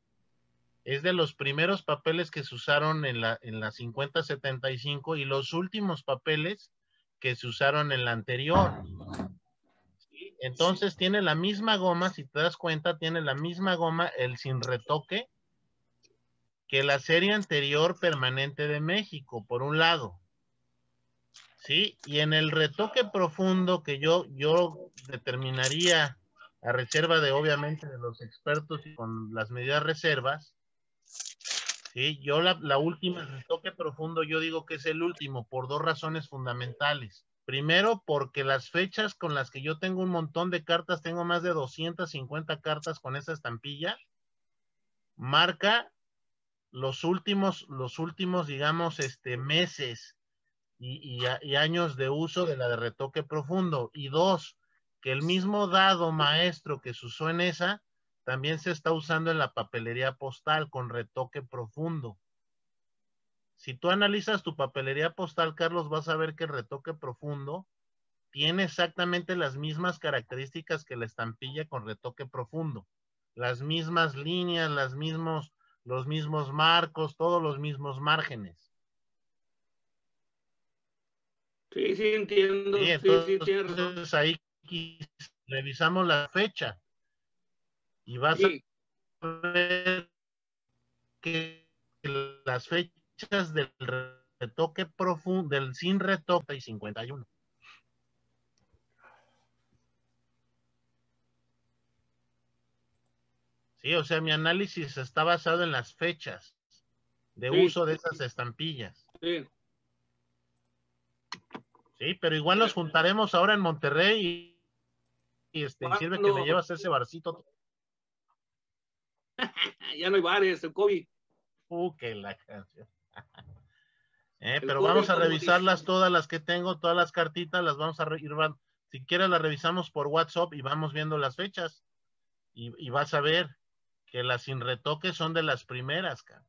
es de los primeros papeles que se usaron en la, en la 5075 y los últimos papeles que se usaron en la anterior. Entonces tiene la misma goma, si te das cuenta, tiene la misma goma, el sin retoque, que la serie anterior permanente de México, por un lado. ¿Sí? Y en el retoque profundo que yo, yo determinaría a reserva de, obviamente, de los expertos y con las medidas reservas, Sí, yo la, última, el retoque profundo, yo digo que es el último por dos razones fundamentales. Primero, porque las fechas con las que yo tengo un montón de cartas, tengo más de 250 cartas con esa estampilla, marca los últimos, los últimos, digamos, este, meses y, y años de uso de la de retoque profundo. Y dos, que el mismo dado maestro que se usó en esa también se está usando en la papelería postal con retoque profundo. Si tú analizas tu papelería postal, Carlos, vas a ver que el retoque profundo tiene exactamente las mismas características que la estampilla con retoque profundo. Las mismas líneas, las mismos, los mismos marcos, todos los mismos márgenes. Sí, sí, entiendo. Sí, entonces, ahí revisamos la fecha y vas a ver que las fechas del retoque profundo, del sin retoque y 51. Sí, o sea, mi análisis está basado en las fechas de uso de esas estampillas. Sí. Sí, pero igual nos juntaremos ahora en Monterrey y, este, sirve que me llevas ese barcito. ya no hay bares, el COVID. Uh, que la canción. eh, pero vamos a revisarlas todas las que tengo, todas las cartitas, las vamos a ir, si quieres las revisamos por WhatsApp y vamos viendo las fechas. Y, y vas a ver que las sin retoque son de las primeras, cara.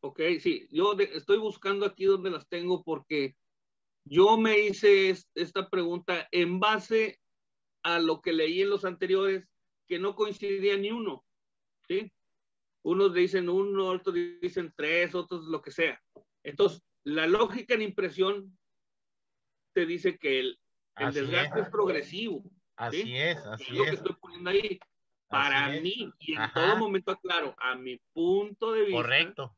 Ok, sí, yo estoy buscando aquí donde las tengo porque yo me hice esta pregunta en base a lo que leí en los anteriores, que no coincidía ni uno, ¿sí? Unos dicen uno, otros dicen tres, otros lo que sea. Entonces, la lógica en impresión te dice que el, desgaste es. progresivo. Así es, así es. lo que estoy poniendo ahí. Para mí, y en todo momento aclaro, a mi punto de vista. Correcto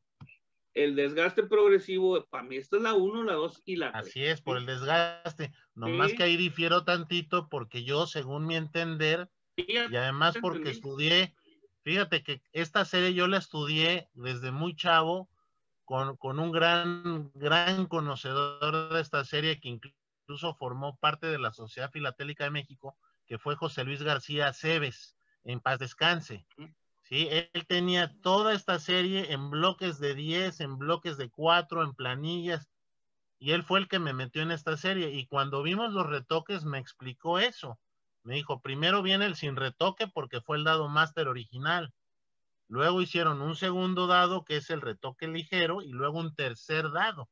el desgaste progresivo, para mí esta es la 1, la 2 y la 3. Así es, por el desgaste. Nomás que ahí difiero tantito porque yo, según mi entender, y además porque estudié, fíjate que esta serie yo la estudié desde muy chavo con, con un gran, gran conocedor de esta serie que incluso formó parte de la Sociedad Filatélica de México, que fue José Luis García Cebes, en paz descanse. ¿sí? Él tenía toda esta serie en bloques de 10, en bloques de 4, en planillas, y él fue el que me metió en esta serie. Y cuando vimos los retoques me explicó eso. Me dijo, primero viene el sin retoque porque fue el dado máster original. Luego hicieron un segundo dado que es el retoque ligero y luego un tercer dado.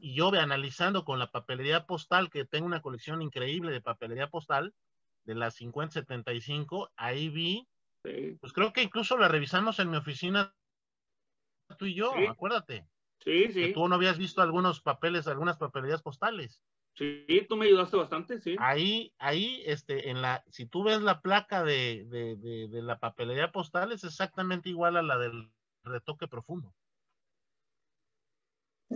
Y yo analizando con la papelería postal, que tengo una colección increíble de papelería postal, de las 5075, ahí vi pues creo que incluso la revisamos en mi oficina tú y yo, acuérdate. Sí, sí. Que tú no habías visto algunos papeles, algunas papelerías postales. Sí, tú me ayudaste bastante, sí. Ahí, ahí, este, en la, si tú ves la placa de, de, de, la papelería postal, es exactamente igual a la del retoque profundo.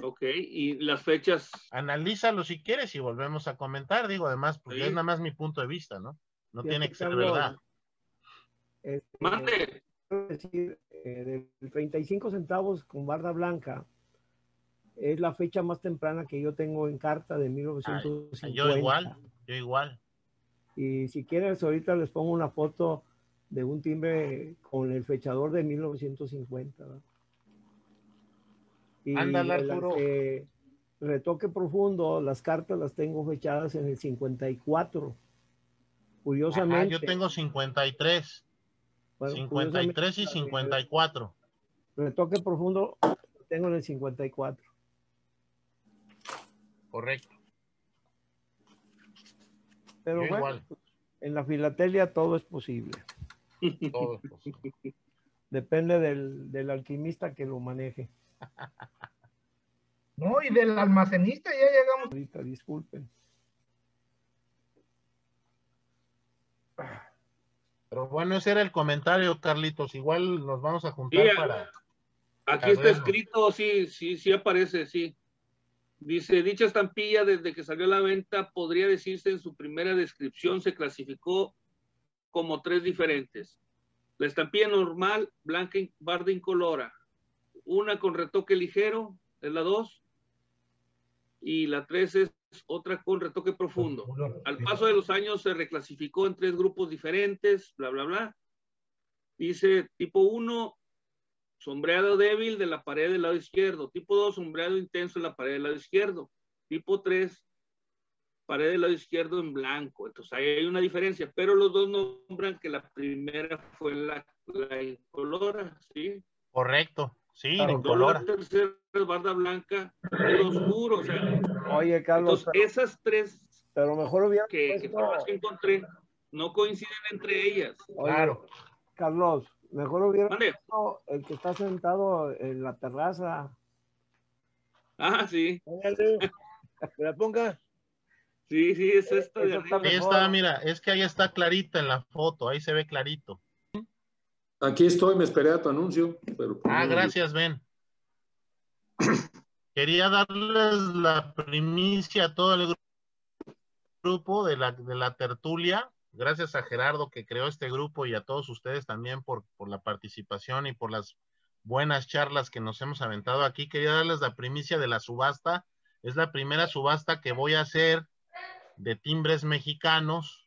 Ok, y las fechas. Analízalo si quieres y volvemos a comentar. Digo, además, porque es nada más mi punto de vista, ¿no? No tiene que ser verdad. Este, Mande. Decir, eh, del 35 centavos con barda blanca es la fecha más temprana que yo tengo en carta de 1950. yo igual, yo igual. Y si quieres, ahorita les pongo una foto de un timbre con el fechador de 1950. Y el retoque profundo, las cartas las tengo fechadas en el 54. Curiosamente. yo tengo 53. 53 y 54. Retoque profundo tengo en el 54. Correcto. Pero bueno, en la filatelia todo es posible. Todo es posible. Depende del, del alquimista que lo maneje. No, y del almacenista ya llegamos. Ahorita, disculpen. Pero bueno, ese era el comentario, Carlitos. Igual nos vamos a juntar para. Aquí está escrito, sí, sí, sí aparece, sí. Dice, dicha estampilla desde que salió a la venta podría decirse en su primera descripción se clasificó como tres diferentes. La estampilla normal, blanca, barda incolora. Una con retoque ligero, es la dos. Y la tres es otra con retoque profundo. Al paso de los años se reclasificó en tres grupos diferentes, bla, bla, bla. Dice tipo 1, sombreado débil de la pared del lado izquierdo. Tipo 2, sombreado intenso en la pared del lado izquierdo. Tipo 3, pared del lado izquierdo en blanco. Entonces ahí hay una diferencia, pero los dos nombran que la primera fue la, la incolora, ¿sí? Correcto. Sí, en color. La tercera es barda blanca, oscuro, o sea. Oye, Carlos. esas tres pero mejor que, que encontré no coinciden entre ellas. claro. Carlos, mejor hubiera puesto el que está sentado en la terraza. Ah, sí. Que la ponga. Sí, sí, es esta de arriba. Ahí está, mira, es que ahí está clarita en la foto, ahí se ve clarito. Aquí estoy, me esperé a tu anuncio. Pero ah, gracias, Ben. Quería darles la primicia a todo el grupo de la, de la tertulia. Gracias a Gerardo que creó este grupo y a todos ustedes también por, por la participación y por las buenas charlas que nos hemos aventado aquí. Quería darles la primicia de la subasta Es la primera subasta que voy a hacer de timbres mexicanos.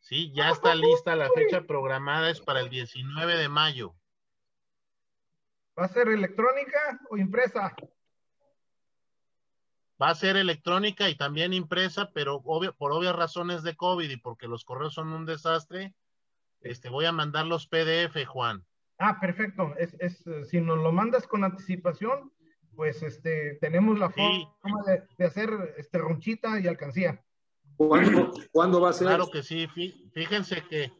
Sí, ya está lista la fecha programada, es para el 19 de mayo. ¿Va a ser electrónica o impresa? Va a ser electrónica y también impresa, pero por obvias razones de COVID y porque los correos son un desastre, este, voy a mandar los PDF, Juan. Ah, perfecto. Es, es, si nos lo mandas con anticipación, pues este, tenemos la forma de, de, hacer este, ronchita y alcancía. ¿Cuándo, va a ser? Claro que sí. Fíjense que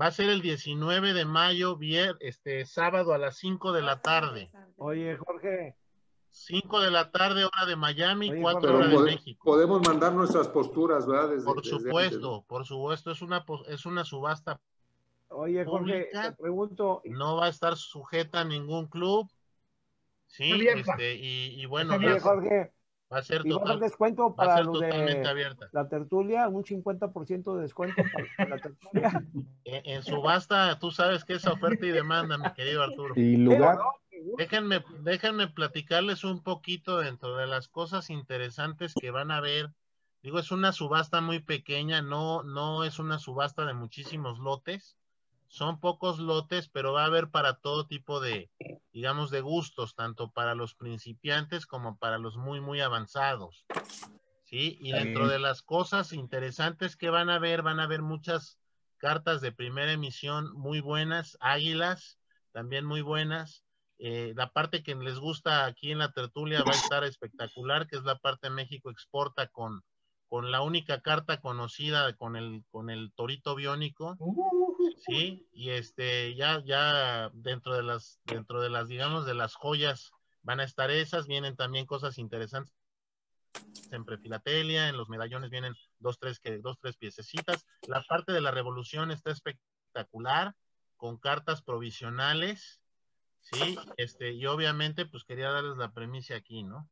va a ser el 19 de mayo, este, sábado a las 5 de la tarde. Oye, Jorge. 5 de la tarde, hora de Miami, 4 horas de México. Podemos mandar nuestras posturas, ¿verdad? por supuesto, por supuesto, es una, es una subasta. Oye, Jorge, te pregunto. No va a estar sujeta a ningún club. Sí, este, y, y, bueno. Oye, Jorge, Va a ser total, descuento para los de abierta. la tertulia, un 50% de descuento para la tertulia. En, subasta, tú sabes que es oferta y demanda, mi querido Arturo. Y lugar. Déjenme, déjenme platicarles un poquito dentro de las cosas interesantes que van a ver. Digo, es una subasta muy pequeña, no, no es una subasta de muchísimos lotes. Son pocos lotes, pero va a haber para todo tipo de, digamos, de gustos, tanto para los principiantes como para los muy, muy avanzados. ¿Sí? Y dentro de las cosas interesantes que van a ver, van a ver muchas cartas de primera emisión muy buenas, águilas también muy buenas. Eh, la parte que les gusta aquí en la tertulia va a estar espectacular, que es la parte México exporta con con la única carta conocida con el, con el torito biónico, sí, y este, ya, ya dentro de las, dentro de las, digamos, de las joyas van a estar esas, vienen también cosas interesantes en prefilatelia, en los medallones vienen dos, tres, que, dos, tres piececitas, la parte de la revolución está espectacular, con cartas provisionales, sí, este, y obviamente, pues quería darles la premisa aquí, ¿no?